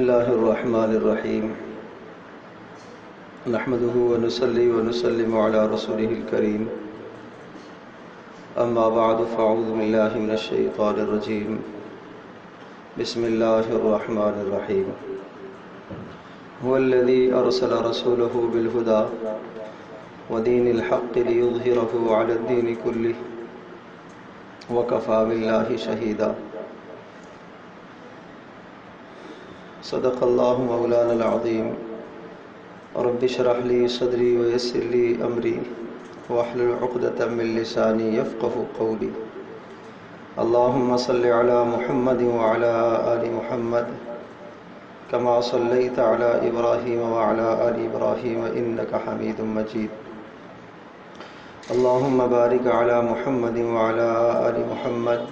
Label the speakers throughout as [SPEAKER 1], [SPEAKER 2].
[SPEAKER 1] اللہ الرحمن الرحیم نحمده ونصلي ونسلم على رسوله الكریم اما بعد فاعوذ باللہ من الشیطان الرجیم بسم اللہ الرحمن الرحیم هو الذي ارسل رسوله بالهدى ودين الحق ليظهره على الدين كله وكفى بالله شهيدا صدق اللہ مولانا العظیم رب شرح لی صدری ویسر لی امری وحل العقدت من لسانی یفقہ قولی اللہم صلی علی محمد وعلا آل محمد کما صلیت علی ابراہیم وعلا آل ابراہیم حمید مجید اللہم بارک علی محمد امال علی محمد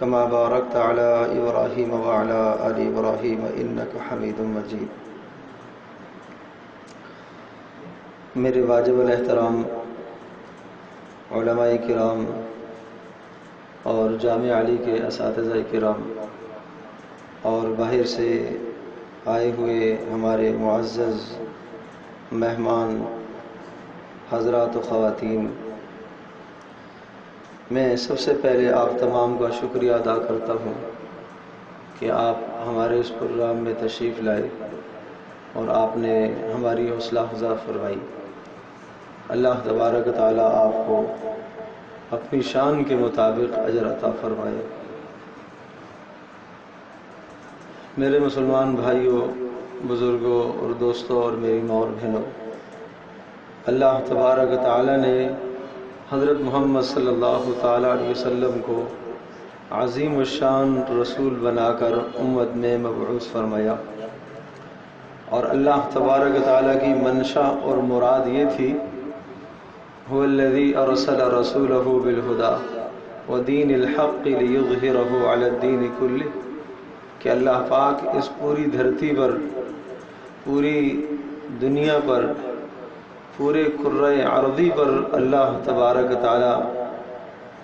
[SPEAKER 1] كما باركت على إبراهيم وعلى آل إبراهيم إنك حميد مجيد میرے واجب الاحترام
[SPEAKER 2] علماء کرام
[SPEAKER 1] اور جامعہ علی کے اساتذہ کرام اور باہر سے آئے ہوئے ہمارے معزز مہمان حضرات و خواتین میں سب سے پہلے آپ تمام کا شکریہ ادا کرتا ہوں کہ آپ ہمارے اس پروگرام میں تشریف لائے اور آپ نے ہماری حوصلہ افزا فرمائی اللہ تبارک تعالیٰ آپ کو اپنی شان کے مطابق اجر عطا فرمائے میرے مسلمان بھائیوں بزرگوں اور دوستوں اور میری ماں اور بہنوں اللہ تبارک تعالیٰ نے حضرت محمد صلی اللہ تعالیٰ علیہ وسلم کو عظیم الشان رسول بنا کر امت میں مبعوث فرمایا اور اللہ تبارک تعالیٰ کی منشا اور مراد یہ تھی هو الذي ارسل رسوله بالهدى ودين الحق ليظهره على الدين كله کہ اللہ پاک اس پوری دھرتی پر پوری دنیا پر پورے عرضی پر اللہ تبارک تعالی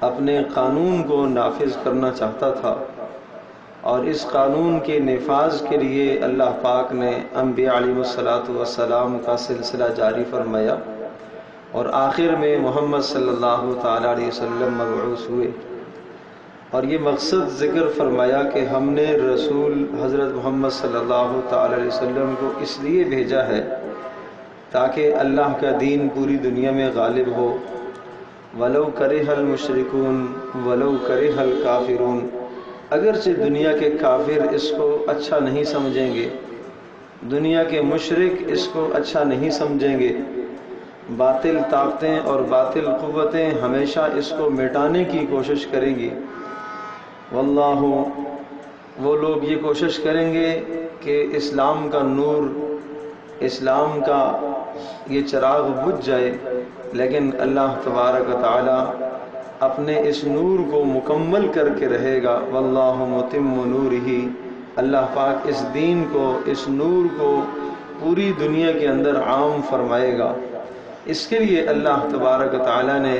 [SPEAKER 1] اپنے قانون کو نافذ کرنا چاہتا تھا اور اس قانون کے نفاذ کے لیے اللہ پاک نے انبیاء علیہ و والسلام کا سلسلہ جاری فرمایا اور آخر میں محمد صلی اللہ تعالیٰ علیہ وسلم مبعوث ہوئے اور یہ مقصد ذکر فرمایا کہ ہم نے رسول حضرت محمد صلی اللہ علیہ وسلم کو اس لیے بھیجا ہے تاکہ اللہ کا دین پوری دنیا میں غالب ہو ولو کرے حل مشرقون ولو کرے حل اگرچہ دنیا کے کافر اس کو اچھا نہیں سمجھیں گے دنیا کے مشرق اس کو اچھا نہیں سمجھیں گے باطل طاقتیں اور باطل قوتیں ہمیشہ اس کو مٹانے کی کوشش کریں گی واللہ وہ لوگ یہ کوشش کریں گے کہ اسلام کا نور اسلام کا یہ چراغ بجھ جائے لیکن اللہ تبارک تعالیٰ اپنے اس نور کو مکمل کر کے رہے گا واللہ متم نور ہی اللہ پاک اس دین کو اس نور کو پوری دنیا کے اندر عام فرمائے گا اس کے لیے اللہ تبارک تعالیٰ نے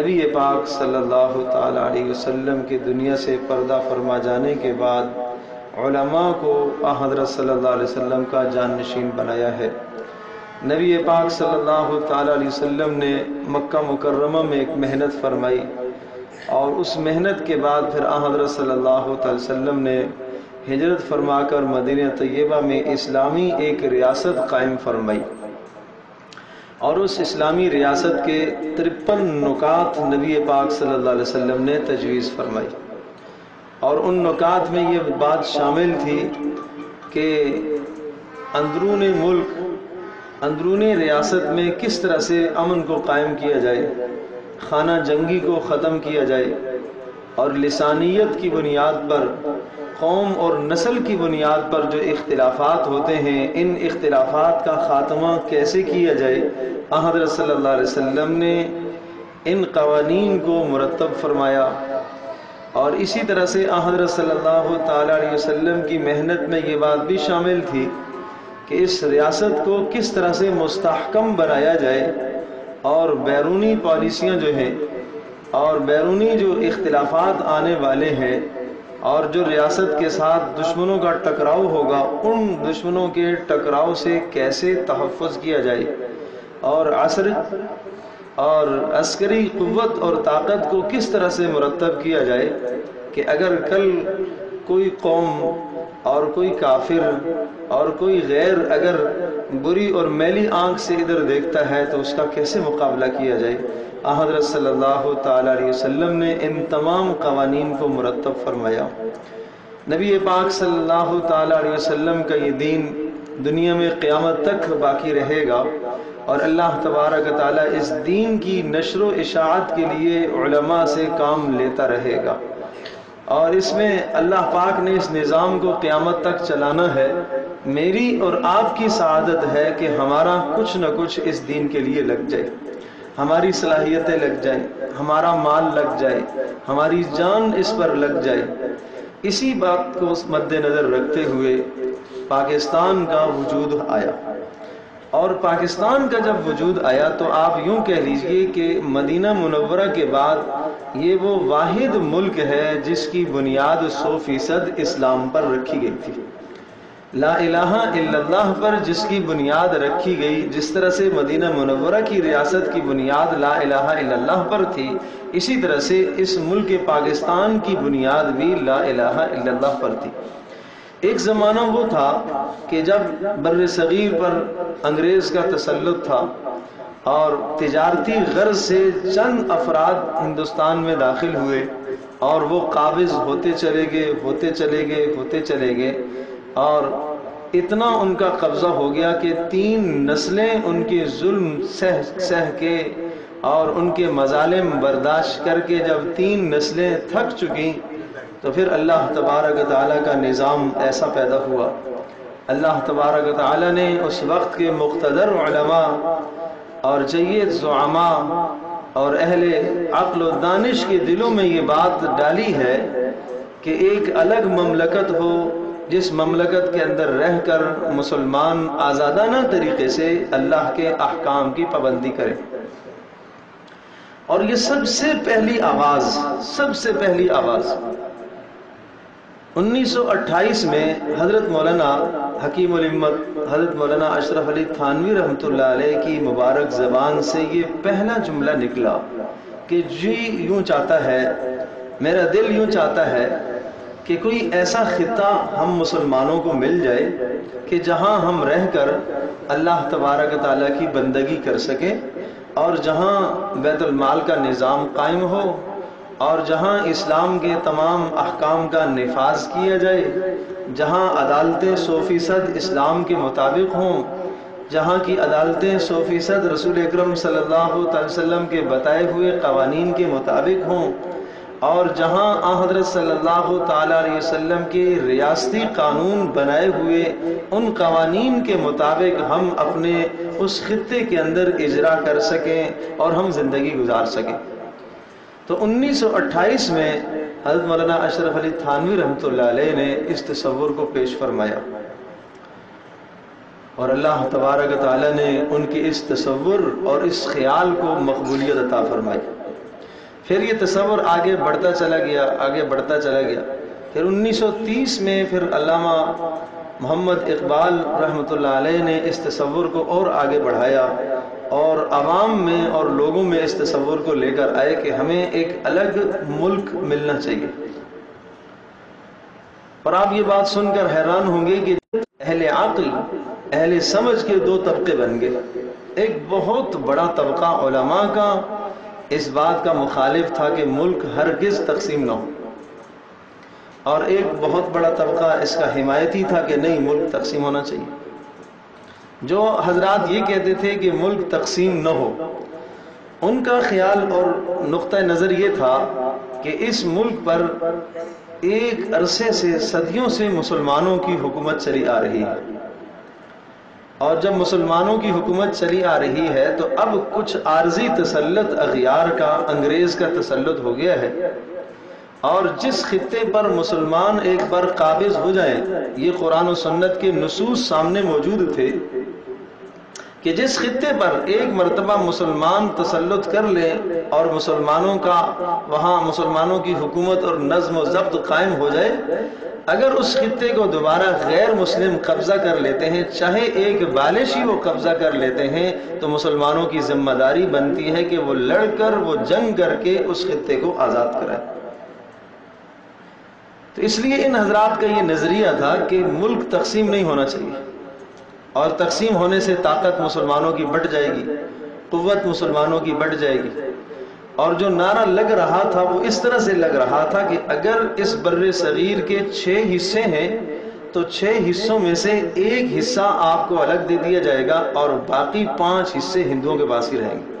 [SPEAKER 1] نبی پاک صلی اللہ تعالیٰ علیہ وسلم کی دنیا سے پردہ فرما جانے کے بعد علماء کو حضرت صلی اللہ علیہ وسلم کا جان نشین بنایا ہے نبی پاک صلی اللہ تعالیٰ علیہ وسلم نے مکہ مکرمہ میں ایک محنت فرمائی اور اس محنت کے بعد پھر حضرت صلی اللہ علیہ وسلم نے ہجرت فرما کر مدینہ طیبہ میں اسلامی ایک ریاست قائم فرمائی اور اس اسلامی ریاست کے ترپن نکات نبی پاک صلی اللہ علیہ وسلم نے تجویز فرمائی اور ان نکات میں یہ بات شامل تھی کہ اندرون ملک اندرون ریاست میں کس طرح سے امن کو قائم کیا جائے خانہ جنگی کو ختم کیا جائے اور لسانیت کی بنیاد پر قوم اور نسل کی بنیاد پر جو اختلافات ہوتے ہیں ان اختلافات کا خاتمہ کیسے کیا جائے حضرت صلی اللہ علیہ وسلم نے ان قوانین کو مرتب فرمایا اور اسی طرح سے حضرت صلی اللہ تعالیٰ علیہ وسلم کی محنت میں یہ بات بھی شامل تھی کہ اس ریاست کو کس طرح سے مستحکم بنایا جائے اور بیرونی پالیسیاں جو ہیں اور بیرونی جو اختلافات آنے والے ہیں اور جو ریاست کے ساتھ دشمنوں کا ٹکراؤ ہوگا ان دشمنوں کے ٹکراؤ سے کیسے تحفظ کیا جائے اور عصر اور عسکری قوت اور طاقت کو کس طرح سے مرتب کیا جائے کہ اگر کل کوئی قوم اور کوئی کافر اور کوئی غیر اگر بری اور میلی آنکھ سے ادھر دیکھتا ہے تو اس کا کیسے مقابلہ کیا جائے حضرت صلی اللہ تعالیٰ علیہ وسلم نے ان تمام قوانین کو مرتب فرمایا نبی پاک صلی اللہ تعالیٰ علیہ وسلم کا یہ دین دنیا میں قیامت تک باقی رہے گا اور اللہ تبارک تعالیٰ اس دین کی نشر و اشاعت کے لیے علماء سے کام لیتا رہے گا اور اس میں اللہ پاک نے اس نظام کو قیامت تک چلانا ہے میری اور آپ کی سعادت ہے کہ ہمارا کچھ نہ کچھ اس دین کے لیے لگ جائے ہماری صلاحیتیں لگ جائیں ہمارا مال لگ جائے ہماری جان اس پر لگ جائے اسی بات کو مد نظر رکھتے ہوئے پاکستان کا وجود آیا اور پاکستان کا جب وجود آیا تو آپ یوں کہہ لیجئے کہ مدینہ منورہ کے بعد یہ وہ واحد ملک ہے جس کی بنیاد سو فیصد اسلام پر رکھی گئی تھی لا الہ الا اللہ پر جس کی بنیاد رکھی گئی جس طرح سے مدینہ منورہ کی ریاست کی بنیاد لا الہ الا اللہ پر تھی اسی طرح سے اس ملک پاکستان کی بنیاد بھی لا الہ الا اللہ پر تھی ایک زمانہ وہ تھا کہ جب بر صغیر پر انگریز کا تسلط تھا اور تجارتی غرض سے چند افراد ہندوستان میں داخل ہوئے اور وہ قابض ہوتے چلے گئے ہوتے چلے گئے ہوتے چلے گئے اور اتنا ان کا قبضہ ہو گیا کہ تین نسلیں ان کے ظلم سہ سہ کے اور ان کے مظالم برداشت کر کے جب تین نسلیں تھک چکیں تو پھر اللہ تبارک تعالیٰ کا نظام ایسا پیدا ہوا اللہ تبارک تعالیٰ نے اس وقت کے مقتدر علماء اور اہل عقل و دانش کے دلوں میں یہ بات ڈالی ہے کہ ایک الگ مملکت ہو جس مملکت کے اندر رہ کر مسلمان آزادانہ طریقے سے اللہ کے احکام کی پابندی کرے
[SPEAKER 2] اور یہ سب سے پہلی
[SPEAKER 1] آواز سب سے پہلی آواز انیس سو اٹھائیس میں حضرت مولانا حکیم الامت حضرت مولانا اشرف علی تھانوی رحمۃ اللہ علیہ کی مبارک زبان سے یہ پہلا جملہ نکلا کہ جی یوں چاہتا ہے میرا دل یوں چاہتا ہے کہ کوئی ایسا خطہ ہم مسلمانوں کو مل جائے کہ جہاں ہم رہ کر اللہ تبارک تعالیٰ کی بندگی کر سکے اور جہاں بیت المال کا نظام قائم ہو اور جہاں اسلام کے تمام احکام کا نفاذ کیا جائے جہاں عدالتیں سو فیصد اسلام کے مطابق ہوں جہاں کی عدالتیں سو فیصد رسول اکرم صلی اللہ علیہ وسلم کے بتائے ہوئے قوانین کے مطابق ہوں اور جہاں حضرت صلی اللہ تعالیٰ علیہ وسلم کے ریاستی قانون بنائے ہوئے ان قوانین کے مطابق ہم اپنے اس خطے کے اندر اجرا کر سکیں اور ہم زندگی گزار سکیں تو انیس سو اٹھائیس میں حضرت مولانا اشرف علی تھانوی رحمۃ اللہ علیہ نے اس تصور کو پیش فرمایا اور اللہ تبارک تعالیٰ نے ان کی اس تصور اور اس خیال کو مقبولیت عطا فرمائی پھر یہ تصور آگے بڑھتا چلا گیا آگے بڑھتا چلا گیا پھر انیس سو تیس میں پھر علامہ محمد اقبال رحمۃ اللہ علیہ نے اس تصور کو اور آگے بڑھایا اور عوام میں اور لوگوں میں اس تصور کو لے کر آئے کہ ہمیں ایک الگ ملک ملنا چاہیے اور آپ یہ بات سن کر حیران ہوں گے کہ اہل عقل اہل سمجھ کے دو طبقے بن گئے ایک بہت بڑا طبقہ علماء کا اس بات کا مخالف تھا کہ ملک ہرگز تقسیم نہ ہو اور ایک بہت بڑا طبقہ اس کا حمایتی تھا کہ نہیں ملک تقسیم ہونا چاہیے جو حضرات یہ کہتے تھے کہ ملک تقسیم نہ ہو ان کا خیال اور نقطہ نظر یہ تھا کہ اس ملک پر ایک عرصے سے صدیوں سے مسلمانوں کی حکومت چلی آ رہی ہے اور جب مسلمانوں کی حکومت چلی آ رہی ہے تو اب کچھ عارضی تسلط اغیار کا انگریز کا تسلط ہو گیا ہے اور جس خطے پر مسلمان ایک بار قابض ہو جائیں یہ قرآن و سنت کے نصوص سامنے موجود تھے کہ جس خطے پر ایک مرتبہ مسلمان تسلط کر لے اور مسلمانوں کا وہاں مسلمانوں کی حکومت اور نظم و ضبط قائم ہو جائے اگر اس خطے کو دوبارہ غیر مسلم قبضہ کر لیتے ہیں چاہے ایک بالشی وہ قبضہ کر لیتے ہیں تو مسلمانوں کی ذمہ داری بنتی ہے کہ وہ لڑ کر وہ جنگ کر کے اس خطے کو آزاد کرائے تو اس لیے ان حضرات کا یہ نظریہ تھا کہ ملک تقسیم نہیں ہونا چاہیے اور تقسیم ہونے سے طاقت مسلمانوں کی بڑھ جائے گی قوت مسلمانوں کی بڑھ جائے گی اور جو نعرہ لگ رہا تھا وہ اس طرح سے لگ رہا تھا کہ اگر اس بر صغیر کے چھ حصے ہیں تو چھ حصوں میں سے ایک حصہ آپ کو الگ دے دیا جائے گا اور باقی پانچ حصے ہندوؤں کے پاس ہی رہیں گے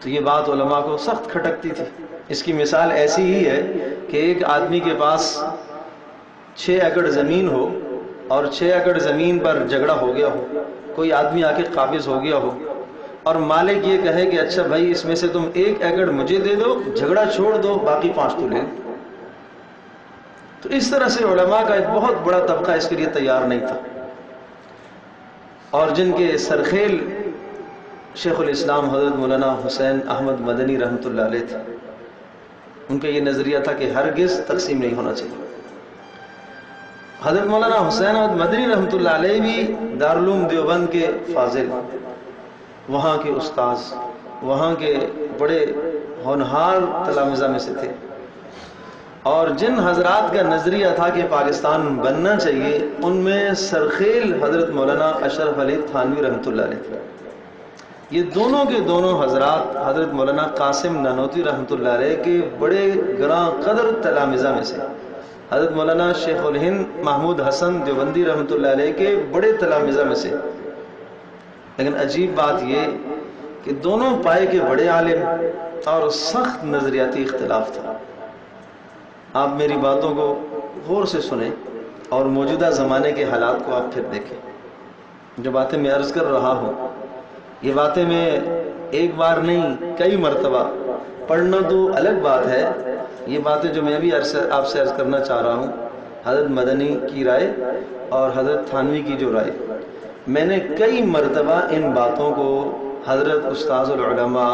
[SPEAKER 1] تو یہ بات علماء کو سخت کھٹکتی تھی اس کی مثال ایسی ہی ہے کہ ایک آدمی کے پاس چھ ایکڑ زمین ہو اور چھ اکڑ زمین پر جھگڑا ہو گیا ہو کوئی آدمی آ کے قابض ہو گیا ہو اور مالک یہ کہے کہ اچھا بھائی اس میں سے تم ایک ایکڑ مجھے دے دو جھگڑا چھوڑ دو باقی پانچ تو لے تو اس طرح سے علماء کا ایک بہت بڑا طبقہ اس کے لیے تیار نہیں تھا اور جن کے سرخیل شیخ الاسلام حضرت مولانا حسین احمد مدنی رحمت اللہ علیہ ان کا یہ نظریہ تھا کہ ہرگز تقسیم نہیں ہونا چاہیے حضرت مولانا حسین مدری رحمۃ اللہ علیہ بھی دارلوم دیوبند کے فاضل وہاں وہاں کے کے استاذ بڑے تلامزہ میں سے تھے اور جن حضرات کا نظریہ تھا کہ پاکستان بننا چاہیے ان میں سرخیل حضرت مولانا اشرف علی تھانوی رحمت اللہ علیہ یہ دونوں کے دونوں حضرات حضرت مولانا قاسم نانوتی رحمت اللہ علیہ کے بڑے گران قدر تلامزہ میں سے حضرت مولانا شیخ الہند محمود حسن دیوبندی اللہ علیہ کے بڑے میں سے لیکن عجیب بات یہ کہ دونوں پائے کے بڑے
[SPEAKER 2] عالم
[SPEAKER 1] اور سخت نظریاتی اختلاف تھا آپ میری باتوں کو غور سے سنیں اور موجودہ زمانے کے حالات کو آپ پھر دیکھیں جو باتیں میں عرض کر رہا ہوں یہ باتیں میں ایک بار نہیں کئی مرتبہ پڑھنا تو الگ بات ہے یہ باتیں جو میں بھی آپ سے عرض کرنا چاہ رہا ہوں حضرت مدنی کی رائے اور حضرت تھانوی کی جو رائے میں نے کئی مرتبہ ان باتوں کو حضرت استاذ العلماء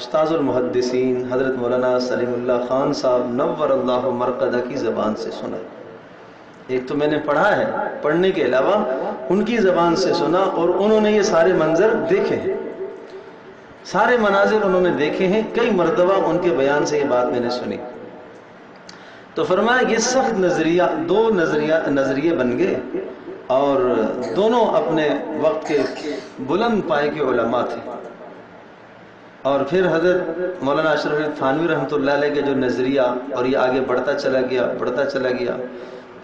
[SPEAKER 1] استاذ المحدثین حضرت مولانا سلیم اللہ خان صاحب نور اللہ مرقدہ کی زبان سے سنا ایک تو میں نے پڑھا ہے پڑھنے کے علاوہ ان کی زبان سے سنا اور انہوں نے یہ سارے منظر دیکھے ہیں سارے مناظر انہوں نے دیکھے ہیں کئی مرتبہ ان کے بیان سے یہ بات میں نے سنی تو فرمایا یہ سخت نظریہ دو نظریے علماء تھے اور پھر حضرت مولانا اشرف فانوی رحمت اللہ علیہ کے جو نظریہ اور یہ آگے بڑھتا چلا گیا بڑھتا چلا گیا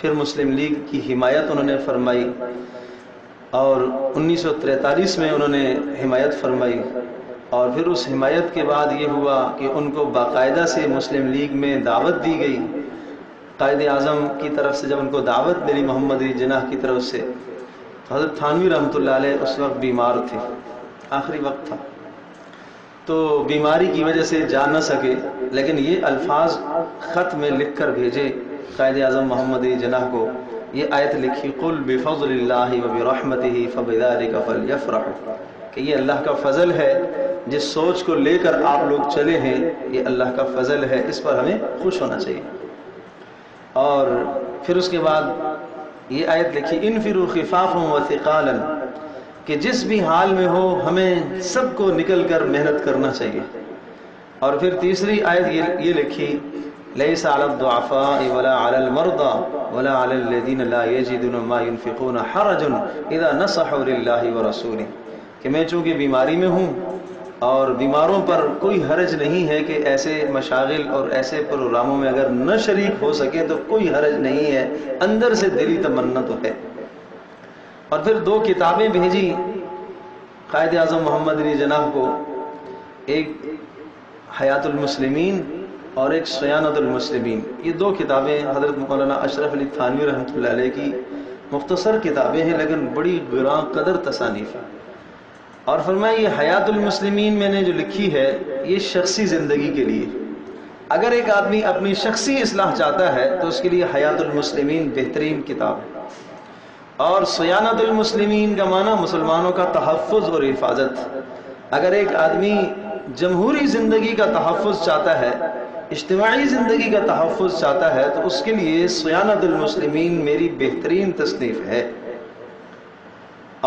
[SPEAKER 1] پھر مسلم لیگ کی حمایت انہوں نے فرمائی اور انیس سو تریتالیس میں انہوں نے حمایت فرمائی اور پھر اس حمایت کے بعد یہ ہوا کہ ان کو باقاعدہ سے مسلم لیگ میں دعوت دی گئی قائد اعظم کی طرف سے جب ان کو دعوت ملی محمد علی جناح کی طرف سے تو حضرت تھانوی رحمۃ اللہ علیہ اس وقت بیمار تھے آخری وقت تھا تو بیماری کی وجہ سے جا نہ سکے لیکن یہ الفاظ خط میں لکھ کر بھیجے قائد اعظم محمد علی جناح کو یہ آیت لکھی قل بفضل اللہ وبرحمت ہی فبِار کہ یہ اللہ کا فضل ہے جس سوچ کو لے کر آپ لوگ چلے ہیں یہ اللہ کا فضل ہے اس پر ہمیں خوش ہونا چاہیے اور پھر اس کے بعد یہ آیت لکھی کہ جس بھی حال میں ہو ہمیں سب کو نکل کر محنت کرنا چاہیے اور پھر تیسری آیت یہ لکھی ولا ولا المرضى لا ما ينفقون حرج اذا نصحوا لله ورسوله کہ میں چونکہ بیماری میں ہوں اور بیماروں پر کوئی حرج نہیں ہے کہ ایسے مشاغل اور ایسے پروگراموں میں اگر نہ شریک ہو سکے تو کوئی حرج نہیں ہے اندر سے دلی تمنا تو ہے اور پھر دو کتابیں بھیجی قائد اعظم محمد علی جناح کو ایک حیات المسلمین اور ایک سیانت المسلمین یہ دو کتابیں حضرت مولانا اشرف علی تھانوی رحمۃ اللہ علیہ کی مختصر کتابیں ہیں لیکن بڑی گراں قدر تصانیف ہیں اور فرمایا یہ حیات المسلمین میں نے جو لکھی ہے یہ شخصی زندگی کے لیے اگر ایک آدمی اپنی شخصی اصلاح چاہتا ہے تو اس کے لیے حیات المسلمین بہترین کتاب اور سیانت المسلمین کا معنی مسلمانوں کا تحفظ اور حفاظت اگر ایک آدمی جمہوری زندگی کا تحفظ چاہتا ہے اجتماعی زندگی کا تحفظ چاہتا ہے تو اس کے لیے سیانت المسلمین میری بہترین تصنیف ہے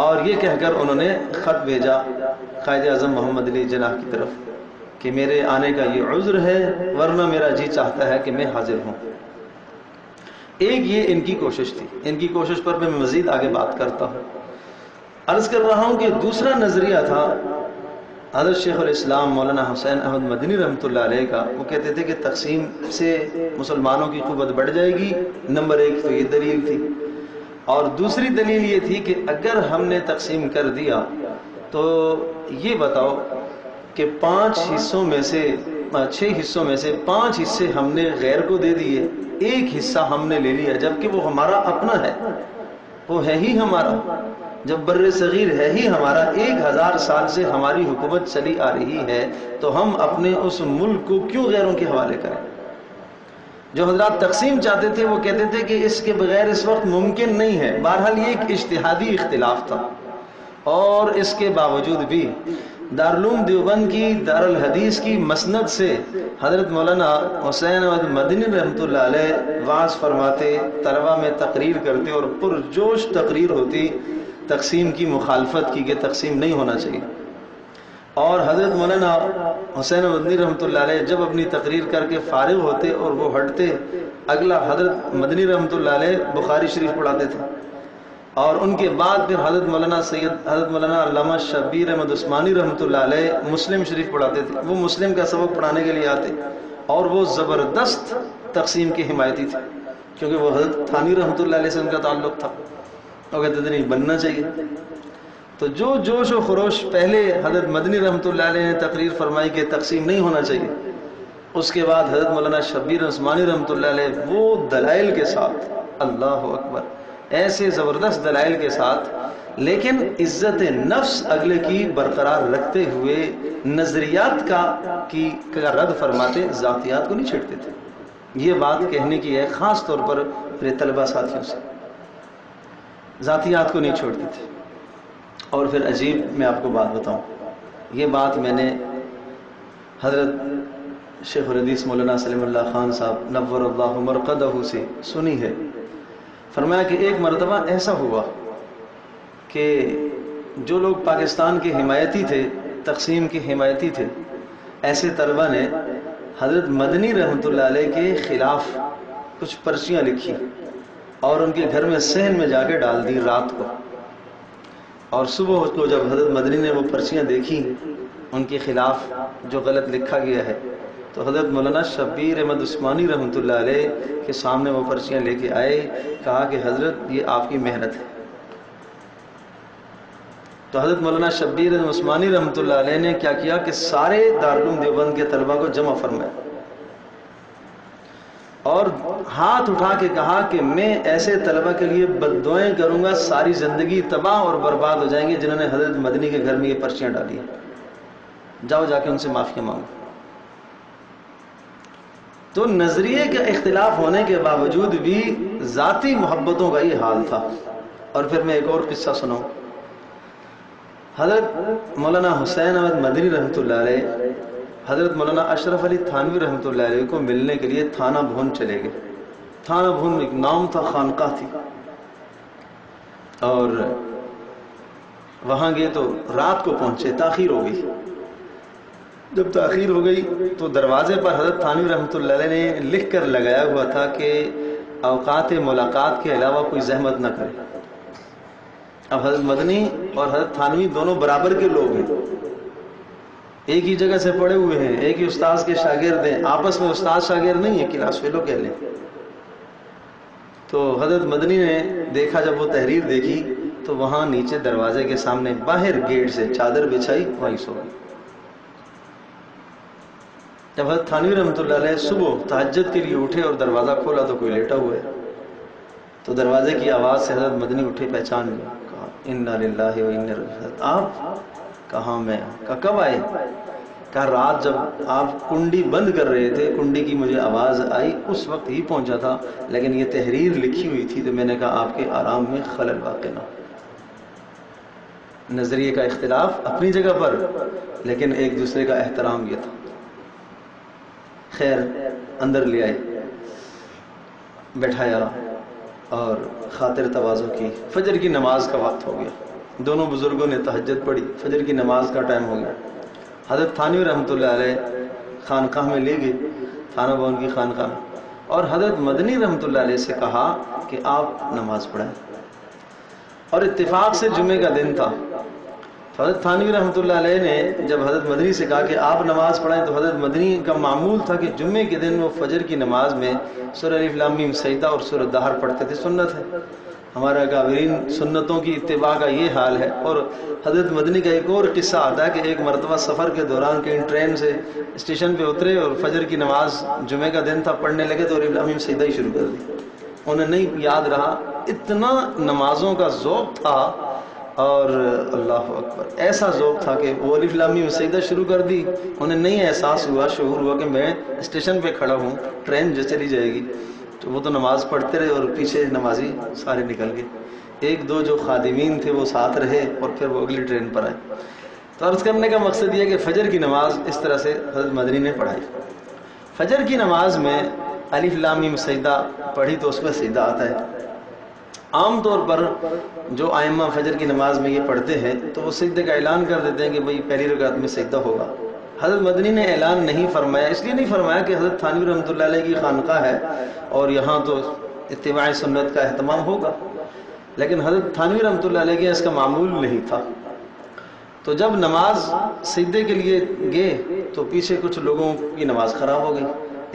[SPEAKER 1] اور یہ کہہ کر انہوں نے خط بھیجا قائد اعظم محمد علی جناح کی طرف کہ میرے آنے کا یہ عذر ہے ورنہ میرا جی چاہتا ہے کہ میں حاضر ہوں ایک یہ ان کی کوشش تھی ان کی کوشش پر میں مزید آگے بات کرتا ہوں عرض کر رہا ہوں کہ دوسرا نظریہ تھا حضرت شیخ الاسلام مولانا حسین احمد مدنی رحمت اللہ علیہ کا وہ کہتے تھے کہ تقسیم سے مسلمانوں کی قوت بڑھ جائے گی نمبر ایک تو یہ دلیل تھی اور دوسری دلیل یہ تھی کہ اگر ہم نے تقسیم کر دیا تو یہ بتاؤ کہ پانچ حصوں میں سے چھ حصوں میں سے پانچ حصے ہم نے غیر کو دے دیے ایک حصہ ہم نے لے لیا جبکہ وہ ہمارا اپنا ہے وہ ہے ہی ہمارا جب بر صغیر ہے ہی ہمارا ایک ہزار سال سے ہماری حکومت چلی آ رہی ہے تو ہم اپنے اس ملک کو کیوں غیروں کے حوالے کریں جو حضرات تقسیم چاہتے تھے وہ کہتے تھے کہ اس کے بغیر اس وقت ممکن نہیں ہے بہرحال یہ ایک اجتہادی اختلاف تھا اور اس کے باوجود بھی دیوبند کی دارالحدیث کی مسند سے حضرت مولانا حسین رحمۃ اللہ علیہ واز فرماتے تروہ میں تقریر کرتے اور پرجوش تقریر ہوتی تقسیم کی مخالفت کی کہ تقسیم نہیں ہونا چاہیے اور حضرت مولانا حسین مدنی رحمۃ اللہ علیہ جب اپنی تقریر کر کے فارغ ہوتے اور وہ ہٹتے اگلا حضرت مدنی رحمت اللہ علیہ بخاری شریف پڑھاتے تھے اور ان کے بعد پھر حضرت مولانا سید حضرت مولانا علامہ شبیر احمد عثمانی رحمۃ اللہ علیہ مسلم شریف پڑھاتے تھے وہ مسلم کا سبق پڑھانے کے لیے آتے اور وہ زبردست تقسیم کی حمایتی تھی کیونکہ وہ حضرت تھانی رحمۃ اللہ علیہ سے ان کا تعلق تھا وہ کہتے تھے نہیں بننا چاہیے تو جو جوش و خروش پہلے حضرت مدنی رحمت اللہ علیہ نے تقریر فرمائی کہ تقسیم نہیں ہونا چاہیے اس کے بعد حضرت مولانا شبیر عثمانی رحمت اللہ علیہ وہ دلائل کے ساتھ اللہ اکبر ایسے زبردست دلائل کے ساتھ لیکن عزت نفس اگلے کی برقرار رکھتے ہوئے نظریات کا کی رد فرماتے ذاتیات کو نہیں چھیڑتے تھے یہ بات کہنے کی ہے خاص طور پر میرے طلبہ ساتھیوں سے ذاتیات کو نہیں چھوڑتے تھے اور پھر عجیب میں آپ کو بات بتاؤں یہ بات میں نے حضرت شیخ الحدیث مولانا سلیم اللہ خان صاحب نور اللہ مرقدہ سے سنی ہے فرمایا کہ ایک مرتبہ ایسا ہوا کہ جو لوگ پاکستان کے حمایتی تھے تقسیم کے حمایتی تھے ایسے طلبہ نے حضرت مدنی رحمۃ اللہ علیہ کے خلاف کچھ پرچیاں لکھی اور ان کے گھر میں سہن میں جا کے ڈال دی رات کو اور صبح کو جب حضرت مدنی نے وہ پرچیاں دیکھی ان کے خلاف جو غلط لکھا گیا ہے تو حضرت مولانا شبیر احمد عثمانی رحمۃ اللہ علیہ کے سامنے وہ پرچیاں لے کے آئے کہا کہ حضرت یہ آپ کی محنت ہے تو حضرت مولانا شبیر عثمانی رحمت اللہ علیہ نے کیا کیا کہ سارے دارالعلوم دیوبند کے طلبہ کو جمع فرمائے اور ہاتھ اٹھا کے کہا کہ میں ایسے طلبہ کے لیے بد کروں گا ساری زندگی تباہ اور برباد ہو جائیں گے جنہوں نے حضرت مدنی کے گھر میں یہ پرچیاں ڈالی جاؤ جا کے ان سے معافی مانگو تو نظریے کے اختلاف ہونے کے باوجود بھی ذاتی محبتوں کا یہ حال تھا اور پھر میں ایک اور قصہ سنوں حضرت مولانا حسین احمد مدنی رحمۃ اللہ علیہ حضرت مولانا اشرف علی تھانوی رحمت اللہ علیہ کو ملنے کے لیے تھانہ بھون چلے گئے تھانہ بھون ایک نام تھا خانقاہ رات کو پہنچے تاخیر ہو گئی جب تاخیر ہو گئی تو دروازے پر حضرت تھانوی رحمۃ اللہ علیہ نے لکھ کر لگایا ہوا تھا کہ اوقات ملاقات کے علاوہ کوئی زحمت نہ کرے اب حضرت مدنی اور حضرت تھانوی دونوں برابر کے لوگ ہیں ایک ہی جگہ سے پڑے ہوئے ہیں ایک ہی استاذ کے شاگرد ہیں آپس میں استاذ شاگرد نہیں ہے کلاس فیلو کہہ لیں تو حضرت مدنی نے دیکھا جب وہ تحریر دیکھی تو وہاں نیچے دروازے کے سامنے باہر گیٹ سے چادر بچھائی وہیں سو گئی جب حضرت تھانوی رحمت اللہ علیہ صبح تحجد کے لیے اٹھے اور دروازہ کھولا تو کوئی لیٹا ہوئے تو دروازے کی آواز سے حضرت مدنی اٹھے پہچان گیا انہ للہ و انہ آپ کہاں میں کہا کب آئے کہا رات جب آپ کنڈی بند کر رہے تھے کنڈی کی مجھے آواز آئی اس وقت ہی پہنچا تھا لیکن یہ تحریر لکھی ہوئی تھی تو میں نے کہا آپ کے آرام میں خلل واقع نہ نظریے کا اختلاف اپنی جگہ پر لیکن ایک دوسرے کا احترام یہ تھا خیر اندر لے آئے بیٹھایا اور خاطر توازوں کی فجر کی نماز کا وقت ہو گیا دونوں بزرگوں نے تہجت پڑھی فجر کی نماز کا ٹائم ہو گیا حضرت تھانی رحمت اللہ علیہ خانقاہ میں لے گئے تھانہ بہن کی خانقاہ میں اور حضرت مدنی رحمۃ اللہ علیہ سے کہا کہ آپ نماز پڑھیں اور اتفاق سے جمعے کا دن تھا حضرت تھانی رحمت اللہ علیہ نے جب حضرت مدنی سے کہا کہ آپ نماز پڑھائیں تو حضرت مدنی کا معمول تھا کہ جمعے کے دن وہ فجر کی نماز میں سور الفلامی سجدہ اور سورہ دہر پڑھتے تھے سنت ہے ہمارا اکابرین سنتوں کی اتباع کا یہ حال ہے اور حضرت مدنی کا ایک اور قصہ آتا ہے کہ ایک مرتبہ سفر کے دوران کہیں ٹرین سے اسٹیشن پہ اترے اور فجر کی نماز جمعہ کا دن تھا پڑھنے لگے تو علی امیم سیدھا ہی شروع کر دی انہیں نہیں یاد رہا اتنا نمازوں کا ذوق تھا اور اللہ اکبر ایسا ذوق تھا کہ وہ علی میں سیدہ شروع کر دی انہیں نہیں احساس ہوا شعور ہوا کہ میں اسٹیشن پہ کھڑا ہوں ٹرین جو چلی جائے گی تو وہ تو نماز پڑھتے رہے اور پیچھے نمازی سارے نکل گئے ایک دو جو خادمین تھے وہ ساتھ رہے اور پھر وہ اگلی ٹرین پر آئے تو عرض کرنے کا مقصد یہ کہ فجر کی نماز اس طرح سے حضرت مدنی نے پڑھائی فجر کی نماز میں علی فلامی سجدہ پڑھی تو اس میں سجدہ آتا ہے عام طور پر جو آئمہ فجر کی نماز میں یہ پڑھتے ہیں تو وہ سجدے کا اعلان کر دیتے ہیں کہ بھئی پہلی رکعت میں سجدہ ہوگا حضرت مدنی نے اعلان نہیں فرمایا اس لیے نہیں فرمایا کہ حضرت تھانوی رحمت اللہ علیہ کی خانقاہ اور یہاں تو اتباع سنت کا اہتمام ہوگا لیکن حضرت تھانوی رحمت اللہ علیہ اس کا معمول نہیں تھا تو جب نماز سجدے کے لیے گئے تو پیچھے کچھ لوگوں کی نماز خراب ہو گئی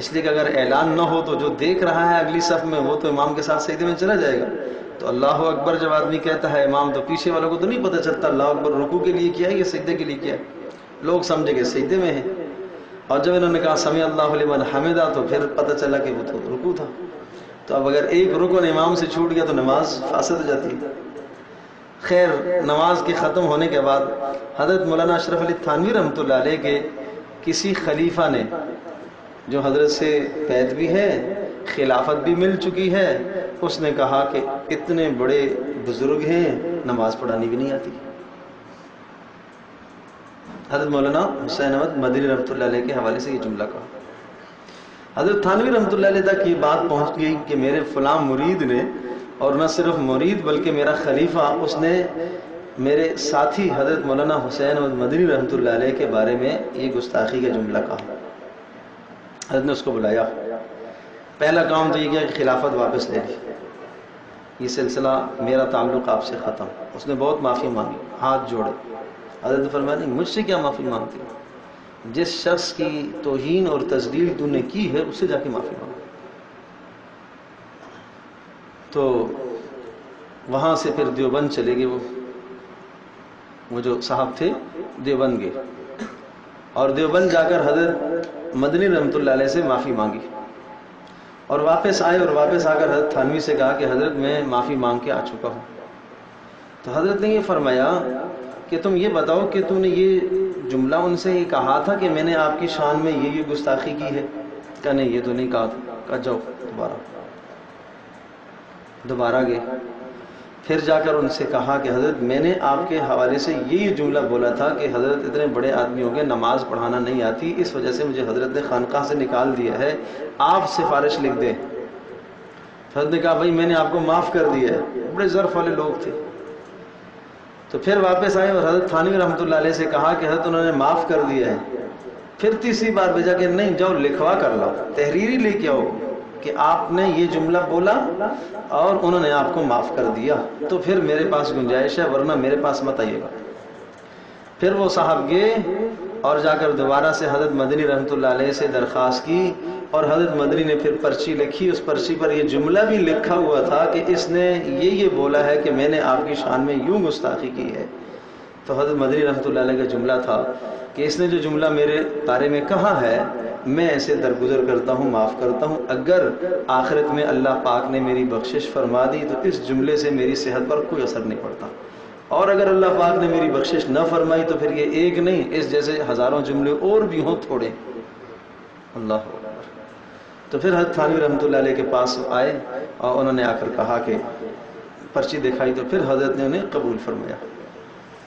[SPEAKER 1] اس لیے کہ اگر اعلان نہ ہو تو جو دیکھ رہا ہے اگلی صف میں وہ تو امام کے ساتھ سجدے میں چلا جائے گا تو اللہ اکبر جب آدمی کہتا ہے امام تو پیچھے والوں کو تو نہیں پتہ چلتا اللہ اکبر رکو کے لیے کیا ہے یا سجدے کے لیے کیا ہے لوگ سمجھے کہ سیدھے میں ہیں اور جب انہوں نے کہا سمیع اللہ علیہ وآلہ حمدہ تو پھر پتہ چلا کہ وہ تو رکو تھا تو اب اگر ایک رکو نے امام سے چھوٹ گیا تو نماز فاسد ہو جاتی خیر نماز کے ختم ہونے کے بعد حضرت مولانا اشرف علی تھانوی رحمت اللہ علیہ کے کسی خلیفہ نے جو حضرت سے بھی ہے خلافت بھی مل چکی ہے اس نے کہا کہ اتنے بڑے بزرگ ہیں نماز پڑھانی بھی نہیں آتی حضرت مولانا حسین احمد مدنی رحمۃ اللہ علیہ کے حوالے سے یہ جملہ کہا حضرت تھانوی رحمۃ اللہ علیہ تک یہ بات پہنچ گئی کہ میرے فلاں مرید نے اور نہ صرف مرید بلکہ میرا خلیفہ اس نے میرے ساتھی حضرت مولانا حسین مدنی رحمۃ اللہ علیہ کے بارے میں یہ گستاخی کا جملہ کہا حضرت نے اس کو بلایا پہلا کام تو یہ کیا کہ خلافت واپس لے لی یہ سلسلہ میرا تعلق آپ سے ختم اس نے بہت معافی مانگی ہاتھ جوڑے حضرت فرما ہیں مجھ سے کیا معافی ہو جس شخص کی توہین اور تزلیل تو نے کی ہے اس سے جا کے معافی مانگی تو وہاں سے پھر دیوبند چلے گئے وہ جو صاحب تھے دیوبند گئے اور دیوبند جا کر حضرت مدنی رحمت اللہ علیہ سے معافی مانگی اور واپس آئے اور واپس آ کر حضرت تھانوی سے کہا کہ حضرت میں معافی مانگ کے آ چکا ہوں تو حضرت نے یہ فرمایا کہ تم یہ بتاؤ کہ تم نے یہ جملہ ان سے یہ کہا تھا کہ میں نے آپ کی شان میں یہ یہ گستاخی کی ہے کہا نہیں یہ تو نہیں کہا تھا کہا جاؤ دوبارہ دوبارہ گئے پھر جا کر ان سے کہا کہ حضرت میں نے آپ کے حوالے سے یہ یہ جملہ بولا تھا کہ حضرت اتنے بڑے آدمی ہو گئے نماز پڑھانا نہیں آتی اس وجہ سے مجھے حضرت نے خانقاہ سے نکال دیا ہے آپ سفارش لکھ دیں حضرت نے کہا بھائی میں نے آپ کو معاف کر دیا ہے بڑے ظرف والے لوگ تھے تو پھر واپس آئے اور حضرت تھانوی اللہ علیہ سے کہا کہ حضرت انہوں نے معاف کر دیا ہے پھر تیسری بار کہ نہیں جاؤ لکھوا کر لاؤ تحریری لے کے آؤ کہ آپ نے یہ جملہ بولا اور انہوں نے آپ کو معاف کر دیا تو پھر میرے پاس گنجائش ہے ورنہ میرے پاس مت آئیے گا پھر وہ صاحب گئے اور جا کر دوبارہ سے حضرت مدنی رحمۃ اللہ علیہ سے درخواست کی اور حضرت مدنی نے پھر پرچی لکھی اس پرچی پر یہ جملہ بھی لکھا ہوا تھا کہ اس نے یہ یہ بولا ہے کہ میں نے آپ کی شان میں یوں گستاخی کی ہے تو حضرت مدنی رحمۃ اللہ علیہ کا جملہ تھا کہ اس نے جو جملہ میرے تارے میں کہا ہے میں ایسے درگزر کرتا ہوں معاف کرتا ہوں اگر آخرت میں اللہ پاک نے میری بخشش فرما دی تو اس جملے سے میری صحت پر کوئی اثر نہیں پڑتا اور اگر اللہ پاک نے میری بخشش نہ فرمائی تو پھر یہ ایک نہیں اس جیسے ہزاروں جملے اور بھی ہوں تھوڑے اللہ تو پھر حضرت تھانوی رحمت اللہ علیہ کے پاس آئے اور انہوں نے آ کر کہا کہ پرچی دکھائی تو پھر حضرت نے انہیں قبول فرمایا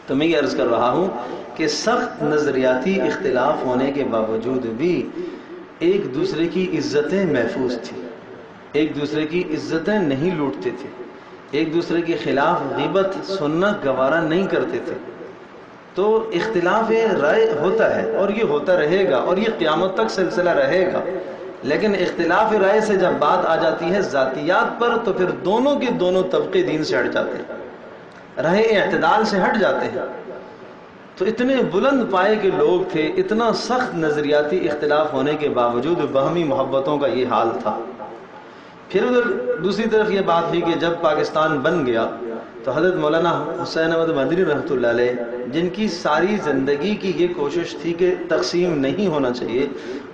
[SPEAKER 1] تو میں یہ عرض کر رہا ہوں کہ سخت نظریاتی اختلاف ہونے کے باوجود بھی ایک دوسرے کی عزتیں محفوظ تھی ایک دوسرے کی عزتیں نہیں لوٹتے تھے ایک دوسرے کے خلاف غیبت سننا گوارہ نہیں کرتے تھے تو اختلاف رائے ہوتا ہے اور یہ ہوتا رہے گا اور یہ قیامت تک سلسلہ رہے گا لیکن اختلاف رائے سے جب بات آ جاتی ہے ذاتیات پر تو پھر دونوں کے دونوں طبقے دین سے ہٹ جاتے ہیں اعتدال سے ہٹ جاتے ہیں تو اتنے بلند پائے کے لوگ تھے اتنا سخت نظریاتی اختلاف ہونے کے باوجود بہمی محبتوں کا یہ حال تھا پھر ادھر دوسری طرف یہ بات ہوئی کہ جب پاکستان بن گیا تو حضرت مولانا حسین مدنی رحمۃ اللہ علیہ جن کی ساری زندگی کی یہ کوشش تھی کہ تقسیم نہیں ہونا چاہیے